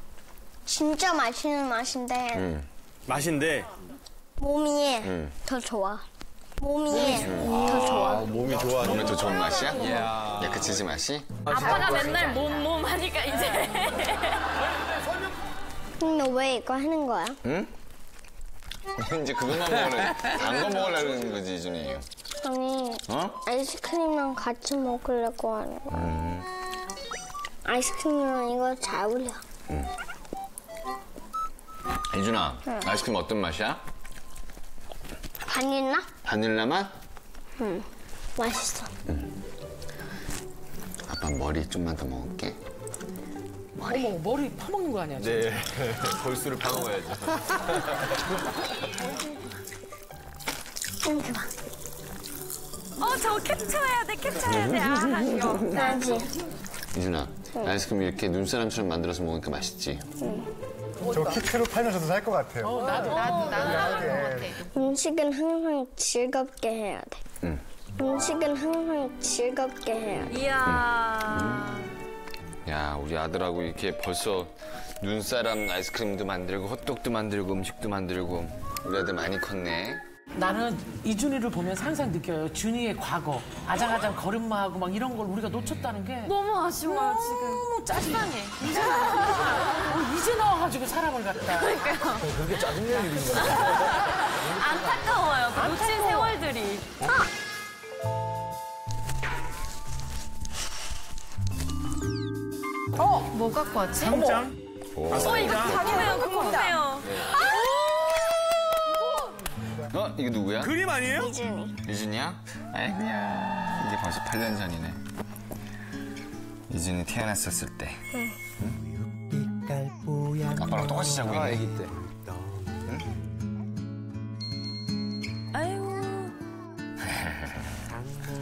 진짜 맛있는 맛인데 응. 맛인데. 몸이 응. 더 좋아. 몸이 더 좋아. 몸이 좋아. 몸에 더 좋은 맛이야? 야크 치즈 맛이? 아빠가 맨날 몸 몸 하니까 이제. 근데 왜 이거 하는 거야? 응? 이제 그것만 먹으려, 단거 먹으려는 거지, 이준이. 아니 어? 아이스크림이랑 같이 먹으려고 하는 거야. 음. 아이스크림이랑 이거 잘 어울려. 이준아, 응. 아이스크림 어떤 맛이야? 바닐라? 바닐라 맛? 응. 맛있어. 아빠 머리 좀만 더 먹을게. 어머 머리 파먹는 거 아니야? 네. 골수를 파먹어야죠. thank you 봐. 어, 저거 캡처해야 돼, 캡처해야 돼. 아, 이거. 나지. 이준아, 아이스크림 이렇게 눈사람처럼 만들어서 먹으니까 맛있지? 저 키트로 팔면 저도 살 것 같아요. 어, 나도, 나도, 나도 네. 같아. 음식은 항상 즐겁게 해야 돼. 응. 음식은 항상 즐겁게 해야 돼. 이야. 야, 우리 아들하고 이렇게 벌써 눈사람 아이스크림도 만들고 호떡도 만들고 음식도 만들고 우리 아들 많이 컸네. 나는 이준이를 보면서 항상 느껴요. 준이의 과거, 아장아장 걸음마하고 막 이런 걸 우리가 놓쳤다는 게 너무 아쉬워요, 지금. 너무 짜증나게. 이제, 아. 어, 이제 나와가지고 사람을 갖다. 그러니까요. 그렇게 짜증내는 일인가? 안타까워요. 그 놓친 세월들이. 어? 뭐 갖고 왔지? 상장? 오. 어, 이거 궁금해요, 궁금해요. 어? 이거 누구야? 그림 아니에요? 이준이. 이준이야? 아이고야. 이게 벌써 8년 전이네. 이준이 태어났었을 때. 아빠랑 똑같이 자고 있네. 아기 때. 아이고.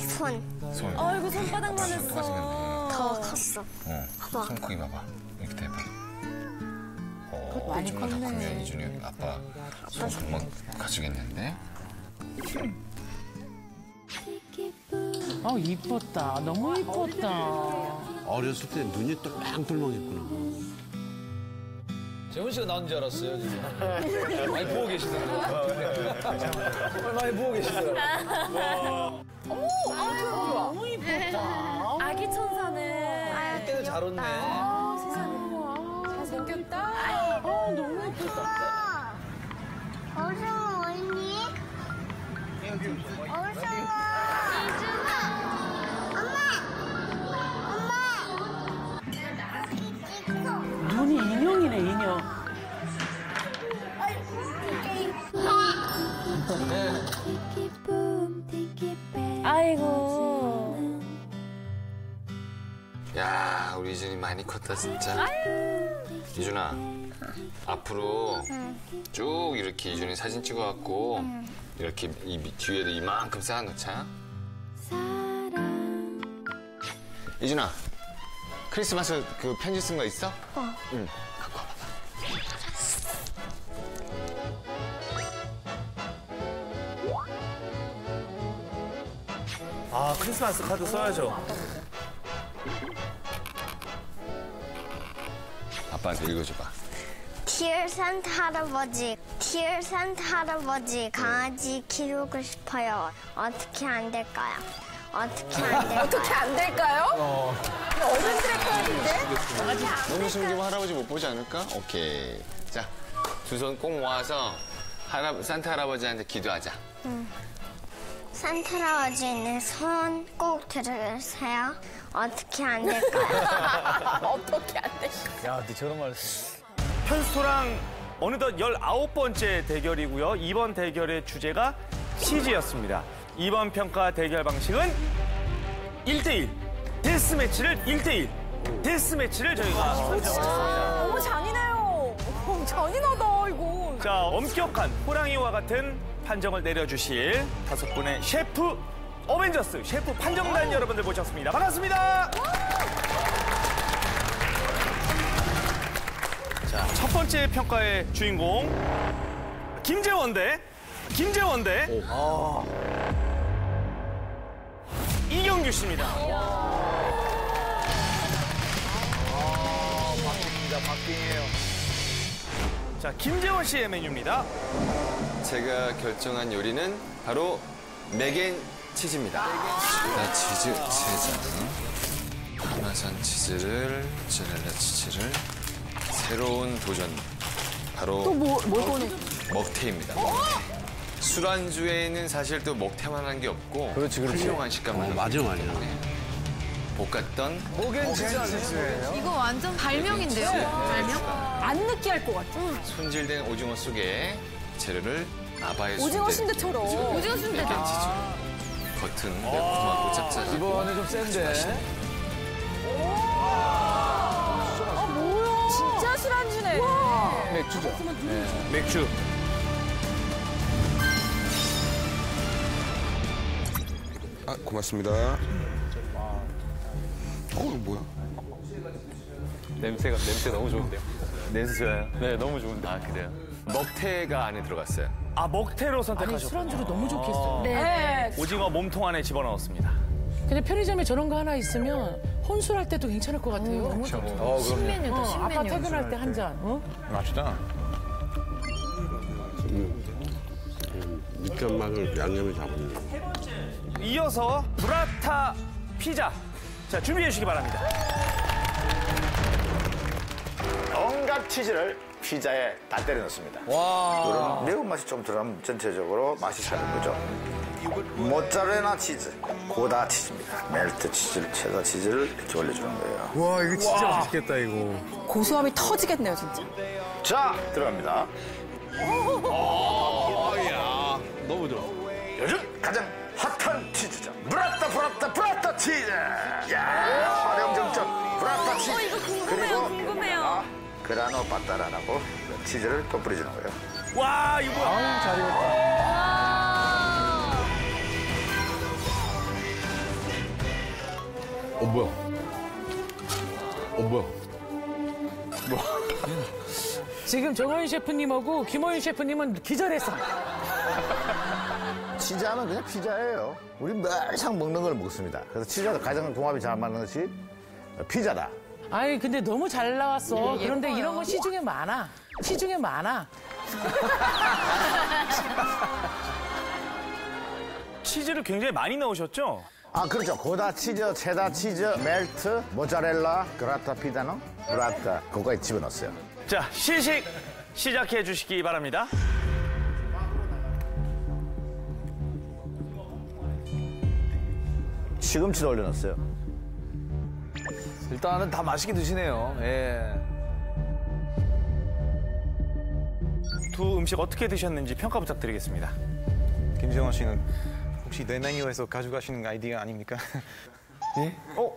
손. 손. 아이고, 손바닥만. 했어. 더 컸어. 어. 봐봐. 손 크기 봐봐. 이렇게 대봐. 어, 많이 컸네. 이준이 아빠 손 금방 가지겠는데? 어, 이뻤다. 너무 이뻤다. 어렸을 때 눈이 똘망똘망했구나. 재훈 씨가 나온 줄 알았어요, 지금. 많이 보고 계시던데. 많이 보고 계시더라고요. 너무 이뻤다. 아기 천사는. 그때는 잘 웃네. 아, 세상에. 잘생겼다. 아, 너무 이뻤다. 어서 어딨니? 어서 이준아. 엄마. 엄마. 눈이 인형이네, 인형. 아이고. 야, 우리 이준이 많이 컸다, 진짜. 이준아, 앞으로 쭉 이렇게 이준이 사진 찍어갖고 이렇게 이 밑- 뒤에도 이만큼 쌓아놓자. 이준아, 크리스마스 그 편지 쓴 거 있어? 어. 응, 갖고 와봐. 아, 크리스마스 카드 써야죠. 아빠한테 읽어줘봐. Dear 산타 할아버지, Dear 산타 할아버지, 강아지 키우고 싶어요. 어떻게 안 될까요? 어떻게 안 될까요? 어떻게 안 될까요? 어른들의 표현인데? 너무 숨기면 할아버지 못 보지 않을까? 오케이. 자, 두 손 꼭 모아서 할아, 산타 할아버지한테 기도하자. 산타 할아버지 내손꼭 들으세요. 어떻게 안 될까요? 어떻게 안 될까요? 야, 근데 저런 말. 편스토랑 어느덧 19번째 대결이고요. 이번 대결의 주제가 CG였습니다. 이번 평가 대결 방식은 1대1. 데스매치를 1대1. 데스매치를 저희가 선정했습니다. 너무 잔인해요. 어, 잔인하다, 이거. 자, 엄격한 호랑이와 같은 판정을 내려주실 다섯 분의 셰프 어벤져스 셰프 판정단 여러분들 모셨습니다. 반갑습니다. 자, 첫 번째 평가의 주인공 김재원 대 김재원 대 이경규 씨입니다. 박빙입니다, 박빙이에요. 자, 김재원 씨의 메뉴입니다. 제가 결정한 요리는 바로 mac and cheese입니다. 나 치즈 세 장, 파마산 치즈를, 모짜렐라 치즈를, 새로운 도전. 바로 또 뭐, 뭘 꺼내? 먹태입니다. 술안주에는 사실 또 먹태만 한 게 없고 그렇지, 그렇지. 훌륭한 식감을 어, 맞아, 맞아. 볶았던 먹 and cheese 이거 완전 발명인데요? 발명? 안 느끼할 것 같아. 손질된 오징어 속에 재료를 아바의 오징어 순대, 순대처럼. 오징어 순대다. 치즈. 겉은 매콤하고 짭짤하고 이번에 좀 센데. 맥주죠. 맥주. 아, 고맙습니다. 어, 이거 뭐야? 냄새가 냄새 너무 좋은데요. 냄새 좋아요? 네, 너무 좋은데. 아 그래요? 먹태가 안에 들어갔어요. 아, 먹태로 선택하셨고 술안주로 너무 좋겠어. 네. 오징어 몸통 안에 집어넣었습니다. 근데 편의점에 저런 거 하나 있으면 혼술할 때도 괜찮을 것 같아요. 어, 그럼요. 신메뉴다, 어, 아빠 신메뉴. 퇴근할 때 한 잔. 어? 맛있다. 육전 맛을 양념이 잡았네. 이어서 브라타 피자. 자, 준비해 주시기 바랍니다. 온갖 치즈를 피자에 다 때려 넣습니다. 이런 매운맛이 좀 들어가면 전체적으로 맛이 사는 거죠. 모짜렐라 치즈, 고다 치즈입니다. 멜트 치즈를, 체다 치즈를 이렇게 올려주는 거예요. 와, 이거 진짜 맛있겠다, 이거. 고소함이 터지겠네요, 진짜. 자, 들어갑니다. 야 너무 좋아. 요즘 가장 핫한 치즈죠. 브라타, 브라타, 브라타 치즈! 야 화룡정점 브라타 치즈. 어, 이거 궁금해요, 궁금해요. 아, 그라노 바타라라고 치즈를 또 뿌려주는 거예요. 와, 이거 뭐야? 잘 익었다. 어 뭐야? 어 뭐야? 지금 정호윤 셰프님하고 김호윤 셰프님은 기절했어. 치즈하면 그냥 피자예요. 우리 늘 항상 먹는 걸 먹습니다. 그래서 치즈가 가장 궁합이 잘 맞는 것이 피자다. 아니 근데 너무 잘 나왔어. 예, 그런데 예뻐요. 이런 건 시중에 많아. 시중에 많아. 치즈를 굉장히 많이 넣으셨죠? 아, 그렇죠. 고다 치즈, 체다 치즈, 멜트, 모짜렐라, 그라타 피자노, 브라타. 그거까지 집어넣었어요. 자, 시식 시작해 주시기 바랍니다. 시금치도 올려놨어요. 일단은 다 맛있게 드시네요. 예. 두 음식 어떻게 드셨는지 평가 부탁드리겠습니다. 김정원 씨는 혹시 내 메뉴에서 가져가시는 아이디어 아닙니까? 예? 어?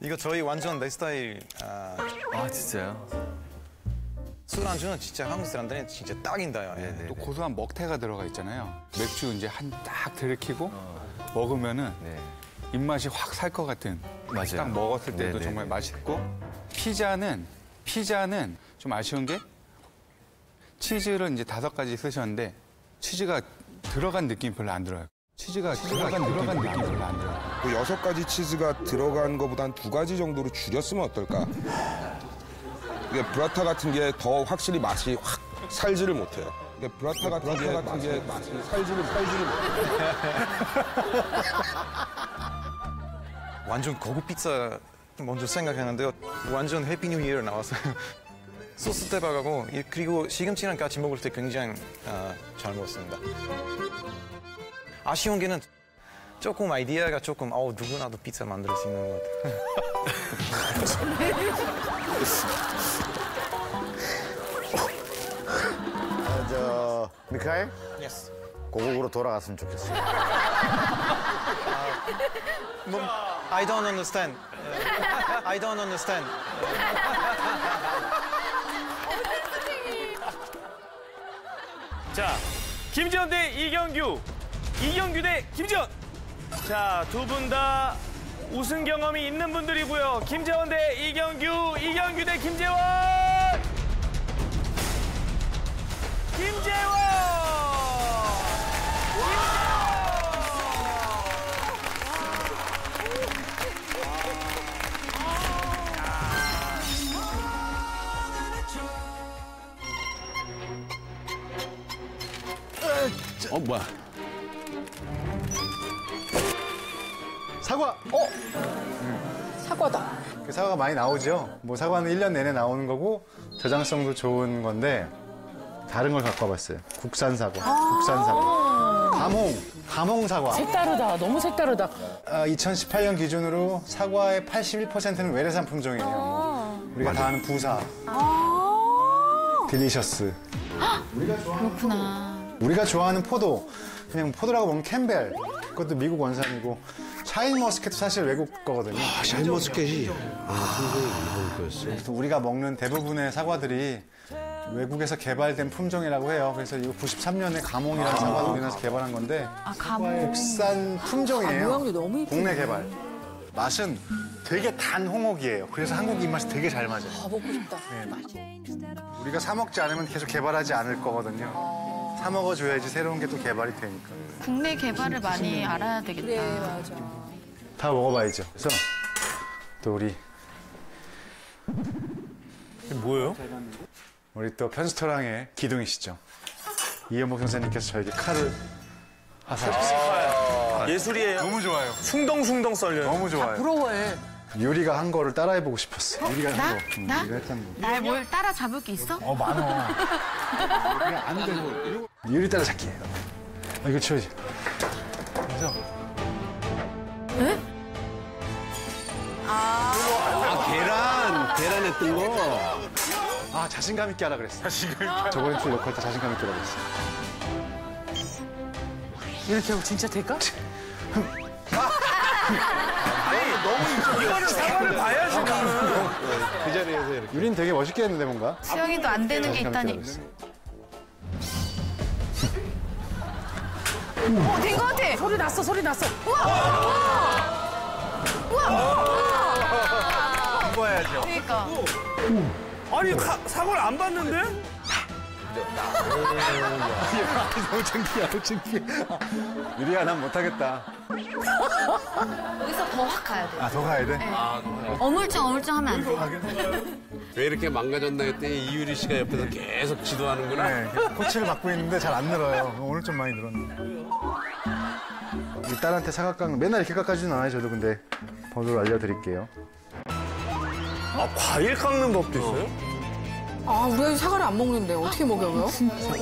이거 저희 완전 내 스타일 아, 아 진짜요? 술안주는 진짜 한국 사람들이 진짜 딱인다요. 예. 또 고소한 먹태가 들어가 있잖아요. 맥주 이제 한 딱 들이키고 먹으면은 입맛이 확 살 것 같은. 맞아요. 딱 먹었을 때도 네네네. 정말 맛있고 피자는 피자는 좀 아쉬운 게 치즈를 이제 다섯 가지 쓰셨는데 치즈가 들어간 느낌이 별로 안 들어요. 치즈가, 들어간, 들어간 느낌이 별로 안 들어요. 그 여섯 가지 치즈가 들어간 것보다 한 두 가지 정도로 줄였으면 어떨까? 이게 브라타 같은 게 더 확실히 맛이 확 살지를 못해요. 이게 브라타 같은 게 같은 게 맛이 살지를 살지를 못해요. 완전 고급 피자 먼저 생각했는데요. 완전 happy new year 나왔어요. 소스 대박하고 이- 그리고 시금치랑 같이 먹을 때 굉장히 아, 잘 먹었습니다. 아쉬운 게는 조금 아이디어가 조금 어 누구나도 피자 만들 수 있는 것 같아요. 어, 저 미카엘? Yes. 고국으로 돌아갔으면 좋겠어. 뭐, I don't understand. I don't understand. 자, 김지현 대 이경규. 이경규 대 김지현. 자, 두 분 다 우승 경험이 있는 분들이고요. 김재원 대 이경규, 이경규 대 김재원. 김재원. 어 뭐야? 사과. 어? 사과다. 그 사과가 많이 나오죠. 뭐 사과는 1년 내내 나오는 거고 저장성도 좋은 건데 다른 걸 갖고 와봤어요. 국산 사과, 국산 사과. 감홍, 감홍 사과. 색다르다. 너무 색다르다. 2018년 기준으로 사과의 81%는 외래산 품종이에요. 우리가 다 아는 부사, delicious. 그렇구나. 우리가 좋아하는 포도, 그냥 포도라고 먹는 캠벨. 그것도 미국 원산이고 샤인 머스켓도 사실 외국 거거든요. 아, 샤인 머스켓이 아, 일본 거였어. 그래서 우리가 먹는 대부분의 사과들이 외국에서 개발된 품종이라고 해요. 그래서 이거 93년에 감홍이라는 사과를 우리나라에서 개발한 건데 아, 감홍. 국산 품종이에요. 아, 모양도 너무 이쁘네. 국내 개발. 맛은 되게 단 홍옥이에요. 그래서 한국 입맛이 되게 잘 맞아요. 아, 먹고 싶다. 우리가 사 먹지 않으면 계속 개발하지 않을 거거든요. 사 먹어줘야지 새로운 게 또 개발이 되니까. 국내 개발을 많이 알아야 되겠다. 그래, 맞아. 다 먹어봐야죠. 그래서 또 우리 뭐예요? 우리 또 편스토랑의 기둥이시죠. 이현복 선생님께서 저에게 칼을 하사주셨어요. 예술이에요. 너무 좋아요. 숭덩숭덩 썰려요. 너무 좋아요. 부러워해. 유리가 한 거를 따라해보고 싶었어. 유리가 나? 한 거. 응, 나? 유리가 했던 거. 날뭘 따라 잡을 게 있어? 어, 많어. 그냥 안 되고. 유리 따라잡기예요. 아, 이거 치워야지. 그래서 아 계란 계란 했던 거. 아 자신감 있게 하라 그랬어. 자신감 있게. 저번에 줄 놓고 할때 자신감 있게 하라 그랬어. 이렇게 하고 진짜 될까? 이거는 사과를 봐야지. 나는. 그 자리에서 이렇게. 유리는 되게 멋있게 했는데 뭔가. 수영이도 안 되는 게 있다니. 어, 된 것 같아. 소리 났어, 소리 났어. 우와! 우와! 입어야죠. 그러니까. 아니 가- 사과를 안 봤는데? 너무 창피해, 너무 창피해. 유리야, 난 못하겠다. 여기서 더 확 가야 돼. 아, 더 가야 돼? 어물쩡 어물쩡 하면 안 돼. 왜 이렇게 망가졌나 했더니 이유리 씨가 옆에서 계속 지도하는구나. 네, 코치를 받고 있는데 잘 안 늘어요. 오늘 좀 많이 늘었네. 우리 딸한테 깎는 맨날 이렇게 깎아주진 않아요. 저도 근데 번호를 알려드릴게요. 아 과일 깎는 법도 있어요? 아, 우리 아직 사과를 안 먹는데 어떻게 먹여요?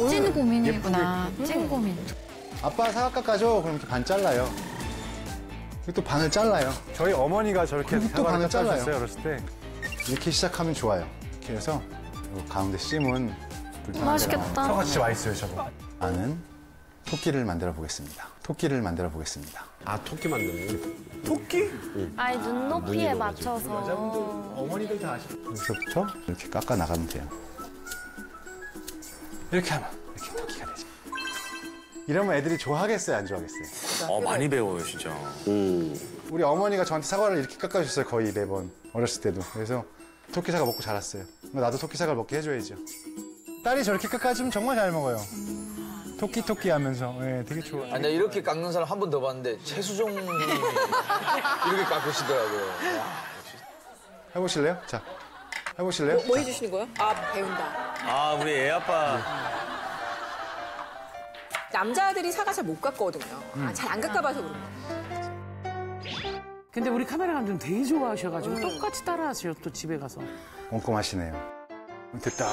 찐 고민이구나. 찐 고민. 아빠 사과 깎아줘. 그럼 이렇게 반 잘라요. 그리고 또 반을 잘라요. 저희 어머니가 저렇게 그리고 또 사과를 반을 잘라요. 깎아줬어요. 어렸을 때. 이렇게 시작하면 좋아요. 이렇게 해서 요 가운데 씨문 불편하게 맛있겠다. 사과 진짜 맛있어요, 저거. 나는 토끼를 만들어 보겠습니다. 토끼를 만들어 보겠습니다. 아 토끼 만드는 거? 토끼? 아니 눈높이에 눈이 맞춰서 어머니들 다 아시죠? 여기서부터 이렇게 깎아 나가면 돼요. 이렇게 하면 이렇게 토끼가 되죠. 이러면 애들이 좋아하겠어요, 안 좋아하겠어요? 어, 많이 배워요, 진짜. 우리 어머니가 저한테 사과를 이렇게 깎아주셨어요, 거의 매번. 어렸을 때도. 그래서 토끼 사과 먹고 자랐어요. 나도 토끼 사과를 먹게 해줘야죠. 딸이 저렇게 깎아주면 정말 잘 먹어요. 토끼 토끼 하면서. 예, 되게 좋아요. 아니, 나 이렇게 깎는 사람 한 번 더 봤는데, 최수종 님이 이렇게 깎으시더라고요. 해보실래요? 자. 해보실래요? 뭐 해주시는 거예요? 아 배운다. 아, 우리 애 아빠. 남자들이 사과 잘 못 깎거든요. 음. 잘안 깎아봐서 그런 거. 근데 우리 카메라 감독 되게 좋아하셔가지고 똑같이 따라하세요 또 집에 가서. 꼼꼼하시네요. 됐다.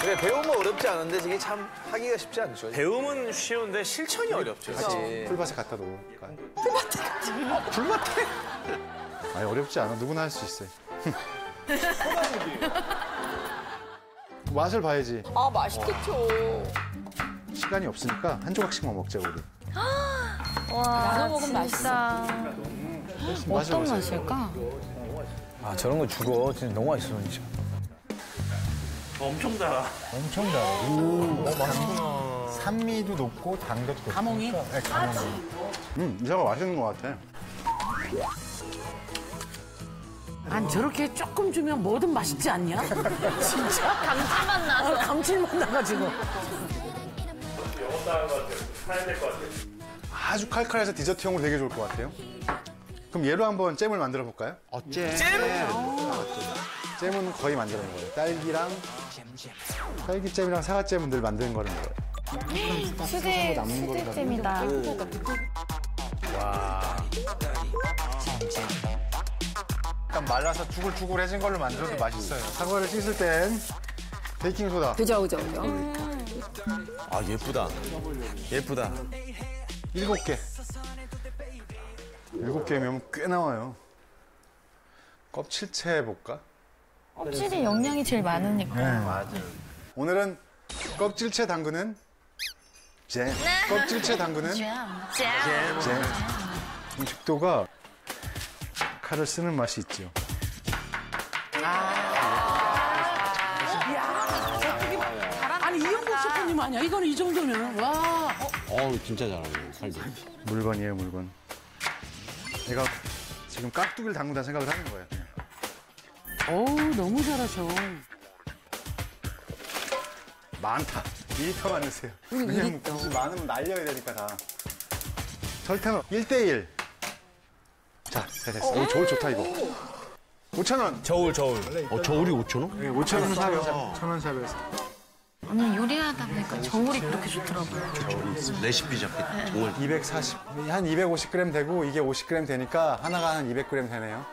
그래, 배우면 어렵지 않은데 저게 참 하기가 쉽지 않죠. 배움은 쉬운데 실천이 어렵죠. 같이 풀밭에 갖다 놓을까? 풀밭에? 풀밭에? 아니 어렵지 않아. 누구나 할 수 있어요. 맛을 봐야지. 아 맛있겠죠. 시간이 없으니까 한 조각씩만 먹자 우리. 와, 나눠 먹으면 맛있다. 어떤. 맛일까? 아 저런 거 죽어. 진짜 너무 맛있어 진짜. 엄청 달아. 엄청 달아. 오, 맛있구나. 산미도 높고 당도도 높고. 가몽이? 네, 가몽이. 음, 이 사과 맛있는 것 같아. 아니 저렇게 조금 주면 뭐든 맛있지 않냐? 진짜? 감칠맛 나서. 아, 감칠맛 나가지고. 아주 칼칼해서 디저트용으로 되게 좋을 것 같아요. 그럼 얘로 한번 잼을 만들어 볼까요? 어째? 잼 은 거의 만드는 거예요. 딸기랑 딸기잼이랑 사과잼은 늘 만드는 거는 거예요. 수제, 남는 거를 수제잼이다. 약간 말라서 주글주글해진 걸로 만들어도 맛있어요. 사과를 씻을 땐 베이킹 소다. 그죠 그죠 그죠. 아, 예쁘다. 예쁘다. 일곱 개. 일곱 개면 꽤 나와요. 껍질채 해볼까? 껍질이 영양이 제일 많으니까. 맞아. 오늘은 껍질채 담그는 잼. 껍질채 담그는 잼. 잼. 음식도가 칼을 쓰는 맛이 있죠. 아니 이영국 셰프님 아니야? 이거는 이 정도면 와. 어우, 진짜 잘하네, 칼질. 물건이에요, 물건. 내가 지금 깍두기를 담근다 생각을 하는 거예요. 어우 너무 잘하셔. 많다. 2리터만 넣으세요. 왜냐면 굳이 많으면 날려야 되니까 다. 설탕은 1대1. 자, 다 됐어. 오, 저울 좋다, 이거. 5,000원. 저울, 저울. 어, 저울이 5,000원? 네, 5,000원 사요. 1,000원 샵에서. 언니 요리하다 보니까 저울이 그렇게 좋더라고요. 레시피 잡겠다. 정말. 240, 한 250g 되고 이게 50g 되니까 하나가 한 200g 되네요.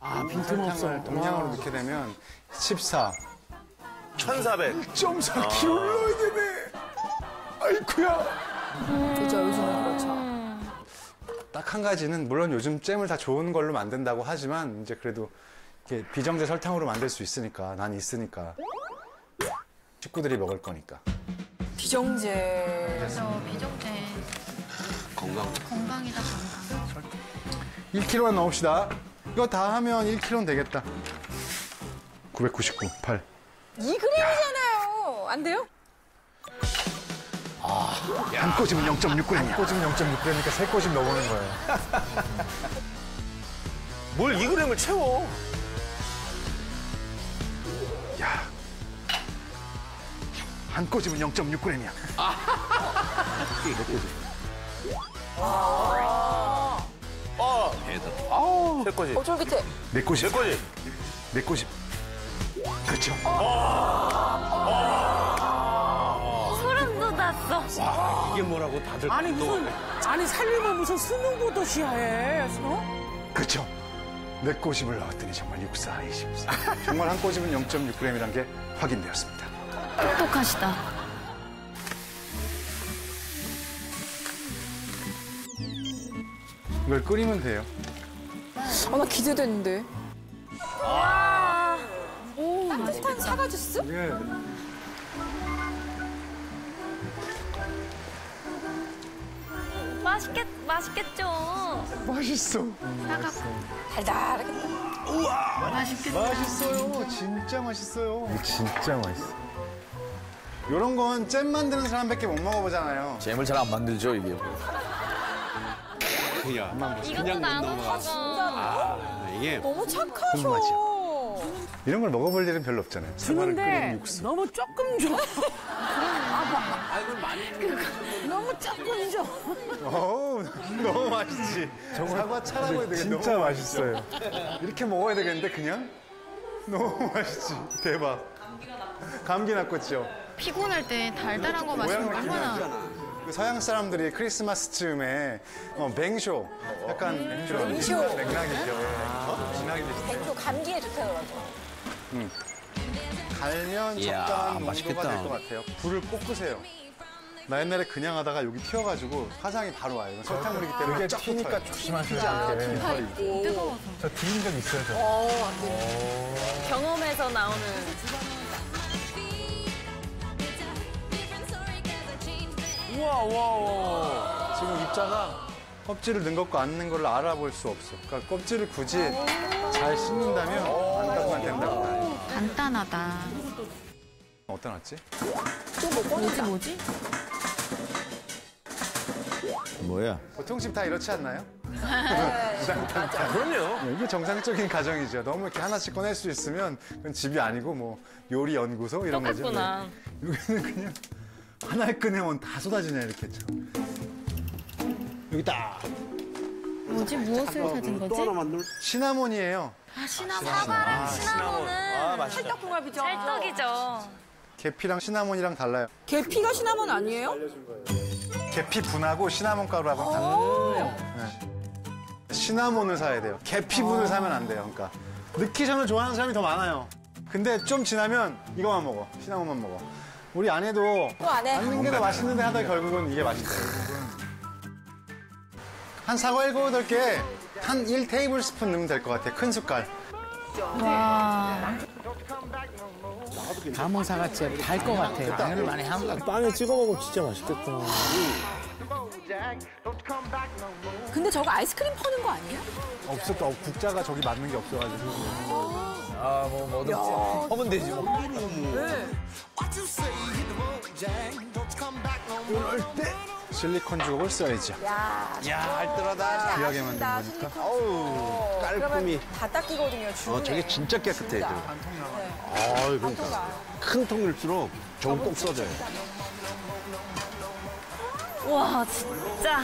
아 빈틈없어. 설탕을 동량으로 넣게 되면 14. 1,400. 1.4kg 넣어야 되네. 아이쿠야. 그죠 요즘은 그렇죠. 딱 한 가지는 물론 요즘 잼을 다 좋은 걸로 만든다고 하지만 이제 그래도 이렇게 비정제 설탕으로 만들 수 있으니까 난 있으니까 식구들이 먹을 거니까. 비정제. 그래서 비정제. 건강. 건강이다, 건강. 1kg만 넣읍시다. 이거 다 하면 1kg는 되겠다. 999, 8. 2g이잖아요. 안 돼요? 한 꼬집은 0.6g이야. 한 꼬집은 0.6g이니까 세 꼬집 넣어보는 거예요. 뭘 2g을 채워? 야. 한 꼬집은 0.6g이야. 어. 대단. 세 꼬집. 어 쫄깃해. 네 꼬집. 세 꼬집. 네 꼬집. 그렇죠. 소름 돋았어. 이게 뭐라고 다들. 아니 또 무슨 아니 살림을 무슨 수능 보듯이 해. 어? 그렇죠. 네 꼬집을 넣었더니 정말 64, 24. 정말 한 꼬집은 0.6g이라는 게 확인되었습니다. 똑똑하시다. 이걸 끓이면 돼요. 아 나 기대되는데. 와. 오 따뜻한 사과 주스? 예. 맛있겠, 맛있겠죠? 맛있어. 사과 달달하겠다. 맛있겠다. 맛있어요. 진짜 맛있어요. 진짜 맛있어. 이런 건 잼 만드는 사람밖에 못 먹어보잖아요. 잼을 잘 안 만들죠, 이게. 그냥. 이것도 그냥 못 나눠 넘어가. 먹어. 아, 이게. 너무 착하셔. 이런 걸 먹어볼 일은 별로 없잖아요. 주는데 육수. 너무 조금 줘. 너무 조금 줘. 어우, 너무 맛있지. 사과 차라고 해야 되겠네. 진짜 맛있어요. 이렇게 먹어야 되겠는데 그냥? 너무 맛있지. 대박. 감기 났겠죠. 피곤할 때 달달한 거 마시면 얼마나. 그 서양 사람들이 크리스마스쯤에 어, 맹쇼, 약간 그런 맹쇼. 맥락이죠. 어? 맥락이 백조 감기에 좋다더라고. 음. 갈면 이야, 적당한 농도가 맛있겠다. 될것 같아요. 불을 꼭 끄세요. 나 옛날에 그냥 하다가 여기 튀어가지고 화상이 바로 와요. 이건 설탕물이기 때문에 이게 쫙 튀니까. 조심하셔야 돼요. 않게. 털이. 뜨거워서. 저 들은 적 있어요, 저. 어, 안 돼. 경험에서 나오는. 우와, 우와, 우와. 지금 입자가 껍질을 넣은 것과 안 넣은 걸 알아볼 수 없어. 그러니까 껍질을 굳이 잘 씹는다면 안타만 된다고. 간단하다. 어디다 놨지? 뭐지, 뭐지? 뭐야? 보통 집 다 이렇지 않나요? 그럼요. 네, 이게 정상적인 가정이죠. 너무 이렇게 하나씩 꺼낼 수 있으면 그건 집이 아니고 뭐 요리 연구소 이런 거죠. 똑같구나. 네. 여기는 그냥 하나에 꺼내면 다 쏟아지네 이렇게 참. 여기 딱 뭐지, 무엇을 찾은 거지? 시나몬이에요. 아, 시나몬. 사과랑 시나몬은 찰떡궁합이죠. 찰떡이죠. 계피랑 시나몬이랑 달라요. 계피가 시나몬 아니에요? 계피 분하고 시나몬 가루하고 달라요. 네. 시나몬을 사야 돼요. 계피 분을 사면 안 돼요. 그러니까 느끼션을 좋아하는 사람이 더 많아요. 근데 좀 지나면 이거만 먹어. 시나몬만 먹어. 우리 아내도 또안 해? 먹는 게 더 맛있는데 하다 결국은 이게 맛있어요. 한 사과 일곱 여덟 개한 1테이블 스푼 넣으면 될 것 같아. 큰 숟갈. 와. 감흥사가 진짜 달것 같아. 마늘을 많이 한 거. 빵에 찍어 먹으면 진짜 맛있겠다. 근데 저거 아이스크림 퍼는 거 아니에요? 없었다. 어, 국자가 저기 맞는 게 없어가지고. 아, 뭐, 뭐든 하면 되지, 뭐. 이럴 때 실리콘 주걱을 써야죠. 야, 야, 알뜰하다. 귀하게 만든 거니까. 어우, 깔끔히. 다 닦이거든요, 주문에. 어, 저게 진짜 깨끗해, 이거. 아, 그러니까. 큰 통일수록 저건 꼭 써줘요. 와, 진짜.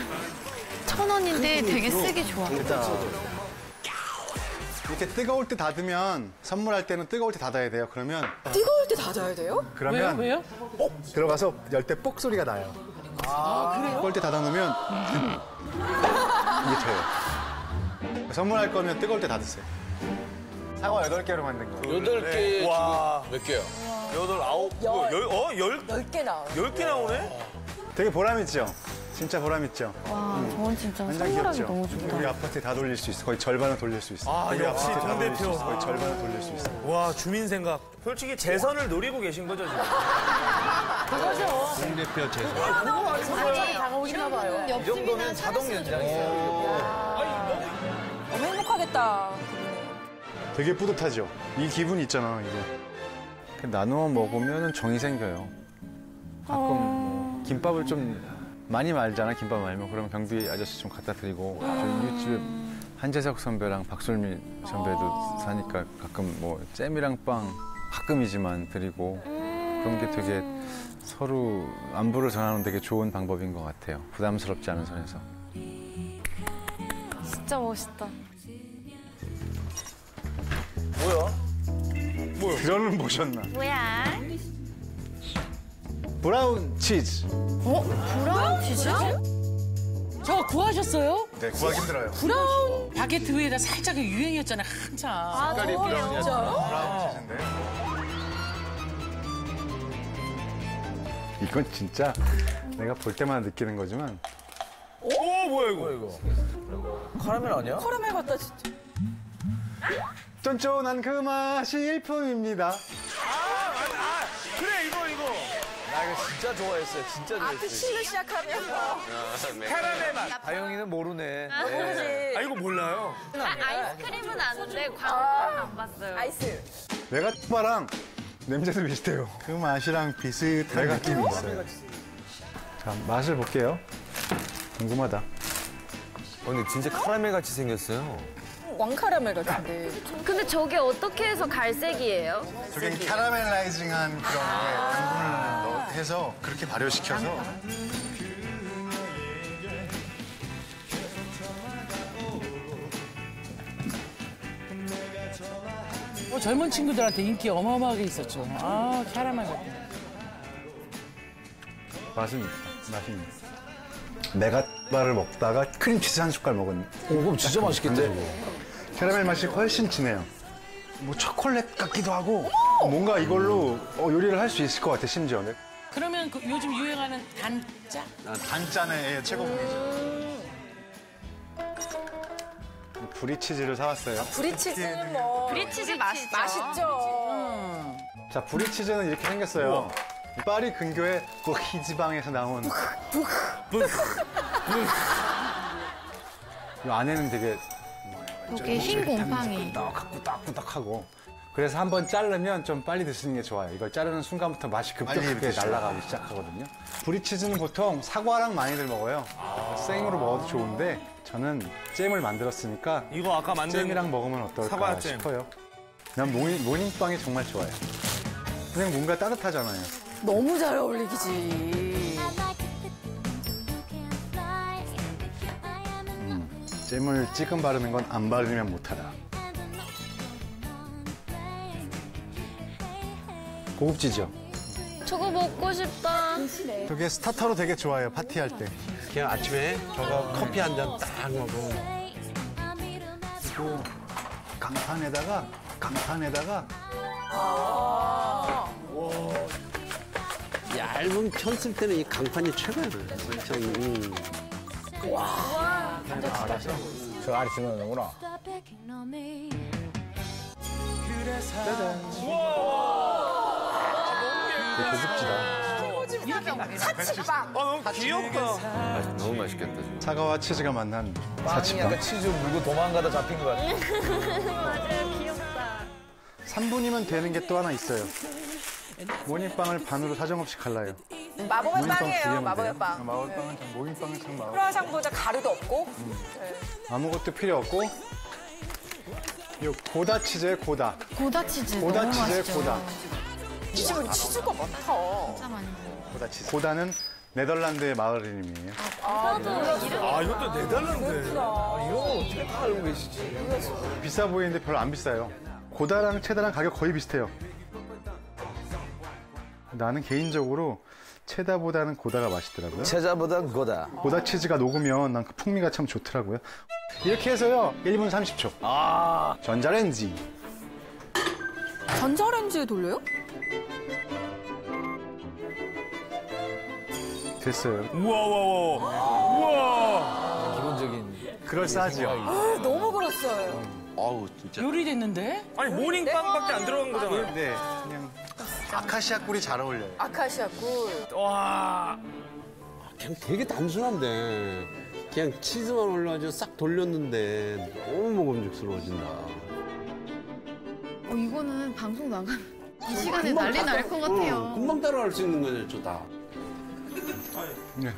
천 원인데 되게 쓰기 좋아. 이렇게 뜨거울 때 닫으면 선물할 때는 뜨거울 때 닫아야 돼요. 그러면 뜨거울 때 닫아야 돼요? 그러면 왜요? 뽁 들어가서 열 때 뽁 소리가 나요. 아, 그래요? 뜨거울 때 닫아놓으면 이게 돼요. 선물할 거면 뜨거울 때 닫으세요. 사과 8개로 만든 거. 여덟 개 와. 몇 개요? 여덟, 아홉, 뭐, 열, 어? 열, 열 개 나와요. 열개 나오네? 되게 보람있죠? 진짜 보람있죠? 와, 저건 진짜 선물하기 귀엽죠? 너무 좋다. 우리 아파트에 다 돌릴 수 있어. 거의 절반은 돌릴 수 있어. 아, 우리 역시 아파트에 다 돌릴 수 동대표. 있어. 거의 절반은 돌릴 수 있어. 와, 주민 생각. 솔직히 재선을 노리고 계신 거죠, 지금? 그거죠. 홍대표 재산. 완전히 다가오시나 봐요. 이 정도면 자동 연장이에요. 너무 행복하겠다. 되게 뿌듯하죠? 이 기분 있잖아, 이게. 나누어 먹으면 정이 생겨요. 가끔 뭐 김밥을 좀 많이 말잖아, 김밥 말면. 그러면 경비 아저씨 좀 갖다 드리고. 저희 이웃집에 한재석 선배랑 박솔미 선배도 사니까 가끔 뭐 잼이랑 빵 가끔이지만 드리고. 그런 게 되게 서로 안부를 전하는 되게 좋은 방법인 것 같아요. 부담스럽지 않은 선에서. 진짜 멋있다. 뭐야? 뭐야? 들어는 보셨나? 뭐야? brown cheese. 어? brown cheese? 저거 구하셨어요? 네, 구하기 힘들어요. brown 바게트 위에다 살짝 유행이었잖아요, 한참. 아, 색깔이 저거요? brown이었죠. 진짜요? brown cheese인데. 이건 진짜 내가 볼 때마다 느끼는 거지만 오, 뭐야, 이거? 이거? 카라멜 아니야? 카라멜 같다, 진짜. 쫀쫀한 그 맛이 일품입니다. 아, 맞아. 아, 그래, 이거, 이거. 나 이거 진짜 좋아했어요. 진짜 좋아했어요. 아트치를 시작하면. 캐러멜 맛. 다영이는 모르네. 아, 모르지. 아, 이거 몰라요. 아, 아이스크림은 아는데 광고는 안 봤어요. 아이스. 내가 오빠랑 냄새도 비슷해요. 그 맛이랑 비슷한 느낌이 있어요. 자, 맛을 볼게요. 궁금하다. 어, 근데 진짜 카라멜 같이 생겼어요. 왕카라멜 같은데. 근데 저게 어떻게 해서 갈색이에요? 저게 캐러멜라이징한 그런 게 당분을 넣- 해서 그렇게 발효시켜서 어, 젊은 친구들한테 인기 어마어마하게 있었죠. 아, 캐러멜 같아. 맛은 있다. 맛은 있다. 메가바를 먹다가 크림치즈 한 숟갈 먹은. 오, 그럼 진짜 맛있겠다. 캐러멜 맛이 훨씬 진해요. 뭐 초콜릿 같기도 하고 뭔가 이걸로 어, 요리를 할 수 있을 것 같아 심지어는. 그러면 그 요즘 유행하는 단짜? 단짠의 최고봉이죠. 브리치즈를 사왔어요. 브리치즈는 뭐. 브리치즈 맛있죠. 맛있죠. 자, 브리치즈는 이렇게 생겼어요. 파리 근교의 고히 지방에서 나온 이 안에는 되게 여기 흰 곰팡이. 꾸덕꾸덕꾸덕하고 그래서 한번 자르면 좀 빨리 드시는 게 좋아요. 이걸 자르는 순간부터 맛이 급격하게 날아가기 시작하거든요. 브리치즈는 보통 사과랑 많이들 먹어요. 생으로 먹어도 좋은데 저는 잼을 만들었으니까 이거 아까 만든 잼이랑 먹으면 어떨까 사과잼. 싶어요. 난 모닝, 모닝빵이 정말 좋아요. 그냥 뭔가 따뜻하잖아요. 너무 잘 어울리기지. 잼을 찌끔 바르는 건 안 바르면 못하다. 고급지죠? 저거 먹고 싶다. 저게 starter로 되게 좋아요, 파티할 때. 그냥 아침에 저거 커피 한 잔 딱 먹고. 그리고 강판에다가, 강판에다가 얇은 편 쓸 때는 이 강판이 최고야. 참, 음. 와. 저 알이 주면 되는구나. 되게 고급지다. 사치빵. 아, 너무 귀엽다. 너무 맛있겠다. 진짜. 사과와 치즈가 만난 빵이 사치빵. 약간 치즈 물고 도망가다 잡힌 것 같아. 맞아요, 귀엽다. 3분이면 되는 게 또 하나 있어요. 모닝빵을 반으로 사정없이 갈라요. 마법의 빵이에요, 마법의. 빵. 아, 마법빵은 참, 모닝빵은 참 마법. 크루아상보다 가루도 없고. 아무것도 필요 없고 이 고다 치즈에 고다. 고다 치즈. 고다 치즈에. 고다. 치즈는 치즈가 많다. 진짜 많이 고다 치즈. 고다는 네덜란드의 마을 이름이에요. 아, 아, 이것도 네덜란드. 이런 걸 어떻게 다 알고 계시지? 비싸 보이는데 별로 안 비싸요. 고다랑 체다랑 가격 거의 비슷해요. 나는 개인적으로 체다보다는 고다가 맛있더라고요. 체자보단 고다. 고다 치즈가 녹으면 난 그 풍미가 참 좋더라고요. 이렇게 해서요. 1분 30초. 아. 전자레인지. 전자레인지에 돌려요? 됐어요. 우와, 우와, 우와. 우와. 기본적인. 그럴싸하죠. 아, 너무 그렇어요. 어우, 진짜. 요리됐는데? 아니, 모닝빵밖에 안 들어간 거잖아요. 네, 그냥 아카시아 꿀이 잘 어울려요. 아카시아 꿀. 와. 그냥 되게 단순한데. 그냥 치즈만 올려가지고 싹 돌렸는데 너무 먹음직스러워진다. 어, 이거는 방송 나가면 이 시간에 난리 날 것 같아요. 어, 금방 따라갈 수 있는 거죠, 저 다. 네.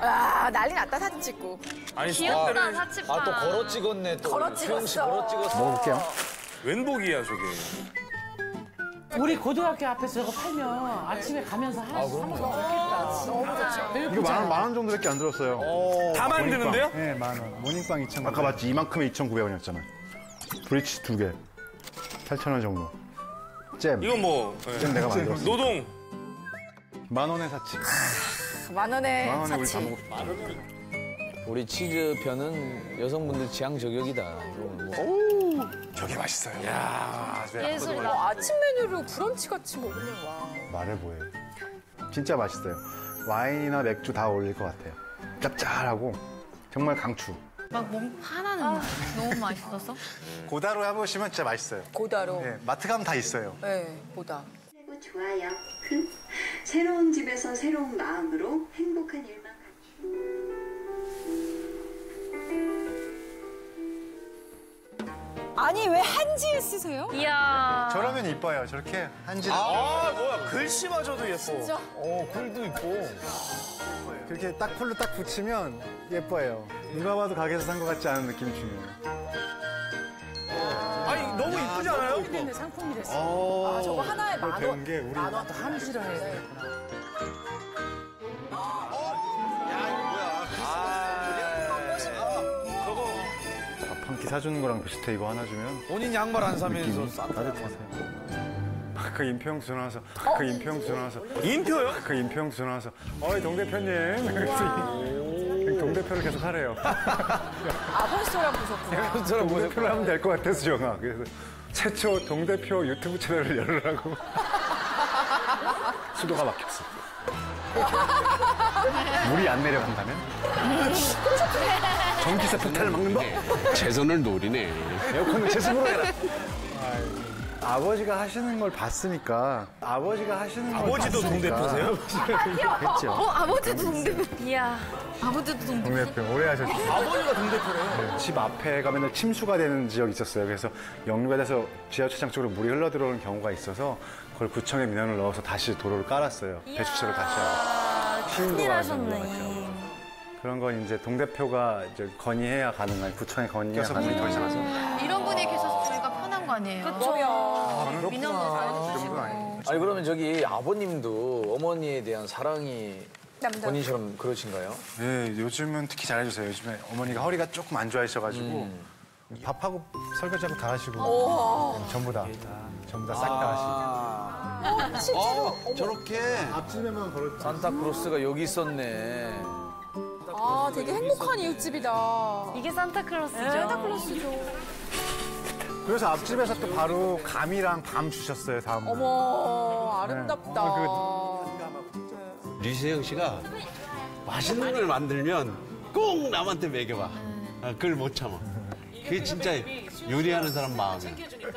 아, 난리 났다, 사진 찍고. 아니, 귀엽다, 사치빵. 아, 또 걸어 찍었네. 또. 걸어 수영 씨 찍었어. 걸어 찍었어. 먹을게요. 웬복이야, 저게. 우리 고등학교 앞에서 저거 팔면 아침에 가면서 하나씩 사먹으면 좋겠다. 너무 좋죠. 이거 만 원, 만 원 정도밖에 안 들었어요. 다 만드는데요? 네, 만 원. 모닝빵 2,000원. 아까 맞지? 이만큼에 2,900원이었잖아. 브리치 두 개. 8,000원 정도. 잼. 이건 뭐. 예. 잼 내가 만들었어. 노동. 만 원에 샀지. 만 원에 만 원에 우리 사치. 우리 치즈 편은 여성분들 취향 저격이다. 뭐. 저게 맛있어요. 야 예술이다. 어, 아침 메뉴로 브런치 같이 먹으면 와. 말해 뭐해. 진짜 맛있어요. 와인이나 맥주 다 어울릴 것 같아요. 짭짤하고 정말 강추. 막 몸 하나는 너무 맛있어서. 고다로 해보시면 진짜 맛있어요. 고다로. 네, 마트 가면 다 있어요. 네, 보다. 좋아요. 새로운 집에서 새로운 마음으로 행복한 일만 아니, 왜 한지에 쓰세요? 이야. 저러면 이뻐요. 저렇게 한지. 아, 뭐야. 글씨마저도 예뻐. 진짜? 어, 글도 있고. 그렇게 딱 풀로 딱 붙이면 예뻐요. 누가 봐도 가게에서 산 것 같지 않은 느낌이 중요해요. 않아요? 됐네, 상품이 됐어. 어. 아, 저거 하나에 만 배운 원. 게 우리- 만 원, 한우 싫어해. 밥한끼 사주는 거랑 비슷해 이거 하나 주면 본인 양말 안 사면서 느낌이. 따뜻하세요. 그 임평 전화와서 그 임평 전화와서 임표요? 그 임평 전화와서 어이 동 대표님 동 대표를 계속 하래요. 아, 폰스토랑 보셨구나. 동 대표를 하면 될 것 같아서 정아 그래서 최초 동 대표 유튜브 채널을 열으라고 수도가 막혔어. 물이 안 내려간다면 전기세 폭탄을 막는 법. 재선을 노리네. 에어컨을 제 스스로 해라. 아버지가 하시는 걸 봤으니까 아버지가 하시는 걸 아버지도 봤으니까. 동대표세요? 그렇죠. 어, 아버지도 동대표. 이야, 아버지도 동대표. 동대표 오래 하셨죠. 아버지가 동대표래요? 네, 집 앞에 가면 침수가 되는 지역이 있었어요. 그래서 역류가 돼서 지하철장 쪽으로 물이 흘러 들어오는 경우가 있어서 그걸 구청에 민원을 넣어서 다시 도로를 깔았어요. 배추처를 다시 하고. 아, 큰일 하셨네. 그런 건 이제 동대표가 이제 건의해야 가능한 구청에 건의해야 가능한 물이 더 이상 안 써. 이런 분이 계셔서 거 아니에요? 그렇죠. 민원도 잘 주시고. 아니 그러면 저기 아버님도 어머니에 대한 사랑이 남자. 본인처럼 그러신가요? 네, 요즘은 특히 잘해주세요. 요즘에 어머니가 허리가 조금 안 좋아하셔가지고 밥하고 설거지하고 다 하시고 오. 전부 다 전부 다 싹다 하시고. 어, 실제로. 어머. 저렇게 앞집에만 걸어. 산타크로스가 여기 있었네. 아, 되게 행복한 이웃집이다. 이게 산타클로스죠. 산타클로스죠. 그래서 앞집에서 또 바로 감이랑 밤 주셨어요 다음 날. 어머, 아름답다. 류세영 씨가 맛있는 걸 만들면 꼭 남한테 먹여봐. 아, 그걸 못 참아. 그게 진짜 요리하는 사람 마음이야.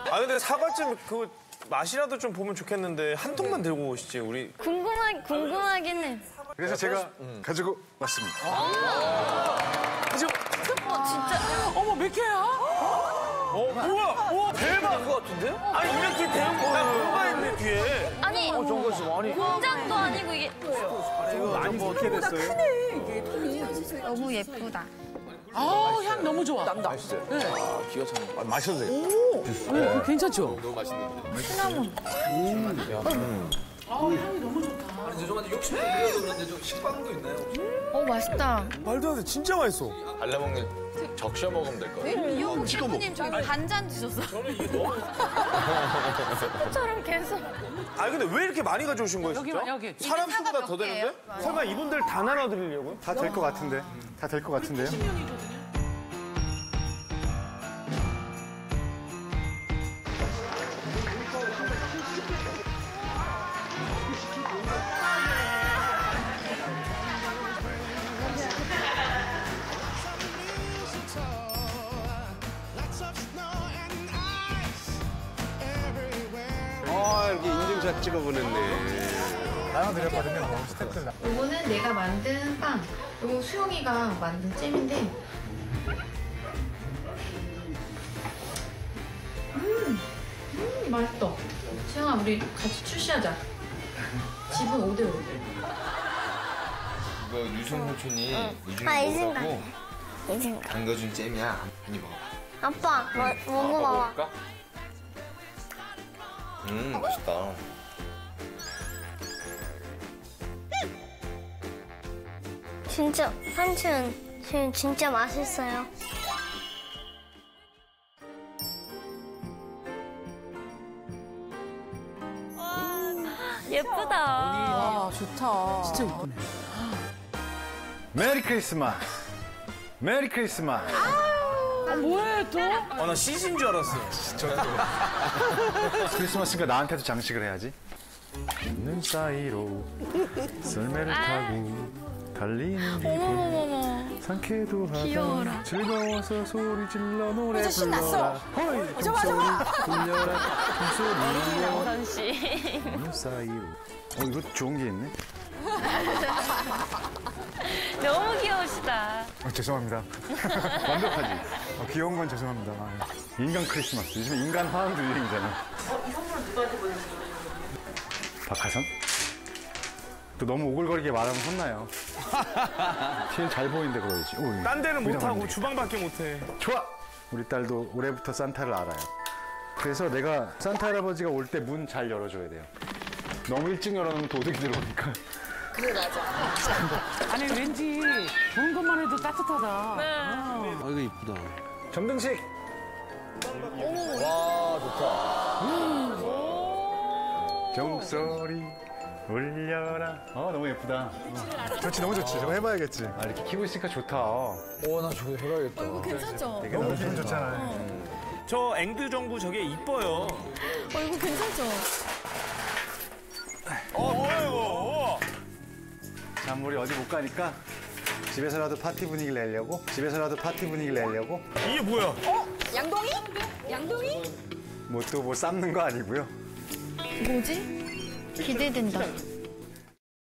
아 근데 사과찜 그 맛이라도 좀 보면 좋겠는데 한 통만 들고 오시지 우리. 궁금하, 궁금하긴 해. 그래서 제가 가지고 왔습니다. 가지고. 어, 진짜. 어머, 몇 개야? 어 뭐야? 오 대박. 것 같은데? 아니 이렇게 대형 뭐가 뭐가 있네 뒤에. 아니, 어, 저거 있어. 아니. 공장도 아니고 이게 많이 먹게 됐어요. 너무 예쁘다. 아, 향 너무 좋아. 난다. 맛있어요. 아, 기가 차네. 아, 마셔도 되겠다. 오, 어, 괜찮죠? 너무 맛있는데. 시나몬. 아, 향이 너무 좋다. 아니, 죄송한데 욕심 못 내려도 그런데 좀 식빵도 있나요? 어, 맛있다. 말도 안 돼 진짜 맛있어. 발라 먹는 적셔 먹으면 될것 같아요. 이거 셰프님 저기 반잔 드셨어. 저는 이게 너무. 스프처럼 계속. 아니 근데 왜 이렇게 많이 가져오신 거예요 진짜? 여기, 여기. 사람 수보다 더몇 되는데? 설마 이분들 다 나눠드리려고요? 다될 것 같은데. 다 될 것 같은데요. 아, 이렇게 인증샷 찍어 보냈네. 나눠 드렸거든요. 뭐 스태프들. 이거는 내가 만든 빵. 이거 수영이가 만든 잼인데. 음, 음 맛있다. 수영아 우리 같이 출시하자. 집은 5대5. 이거 유승호촌이 이중에 아, 이승가. 먹으라고 이승가. 담가준 잼이야. 많이 먹어봐. 아빠, 뭐, 먹어봐. 먹어볼까? 음, 맛있다. 진짜, 삼촌, 지금 진짜 맛있어요. 예쁘다. 와, 좋다. 진짜 예쁘네. Merry Christmas. Merry Christmas. 아, 뭐해, 또? 아나 CG인 줄 알았어요. 크리스마스니까 나한테도 장식을 해야지. 눈 사이로 썰매를 타고 달리는 기분. 상쾌도 귀여워라. 하다 즐거워서 소리 질러 노래 이제 불러라 신났어. 허이 좋아, 좋아. 종소리 울려라 종소리 울려 남선 씨. 눈 사이로 어 이거 좋은 게 있네 너무 귀여우시다. 어, 죄송합니다 완벽하지 어, 귀여운 건 죄송합니다 아, 인간 크리스마스 요즘에 인간 화음도 유행이잖아 이 선물 누구한테 보내주세요? 박하선? 또 너무 오글거리게 말하면 혼나요 제일 잘 보이는데 그러지. 오, 딴 데는 못하고. 주방밖에 못해. 좋아. 우리 딸도 올해부터 산타를 알아요. 그래서 내가 산타 할아버지가 올 때 문 잘 열어줘야 돼요. 너무 일찍 열어놓으면 도둑이 들어오니까. 그래 맞아. 아니 왠지 보는 것만 해도 따뜻하다. 아, 이거 이쁘다. 점등식. 와 좋다. 종소리 울려라. 어 너무 예쁘다. 좋지 너무 좋지. 저거 해봐야겠지. 아 이렇게 키고 있으니까 좋다. 오나 저거 해봐야겠다. 이거 괜찮죠? 되게 너무 기분 좋잖아. 저 앵두 정부 저게 이뻐요. 어, 이거 괜찮죠? 어, 뭐야 이거? 참 우리 어디 못 가니까 집에서라도 파티 분위기를 내려고 집에서라도 파티 분위기를 내려고 이게 뭐야? 어? 양동이? 양동이? 뭐 또 뭐 삶는 거 아니고요. 뭐지? 기대된다.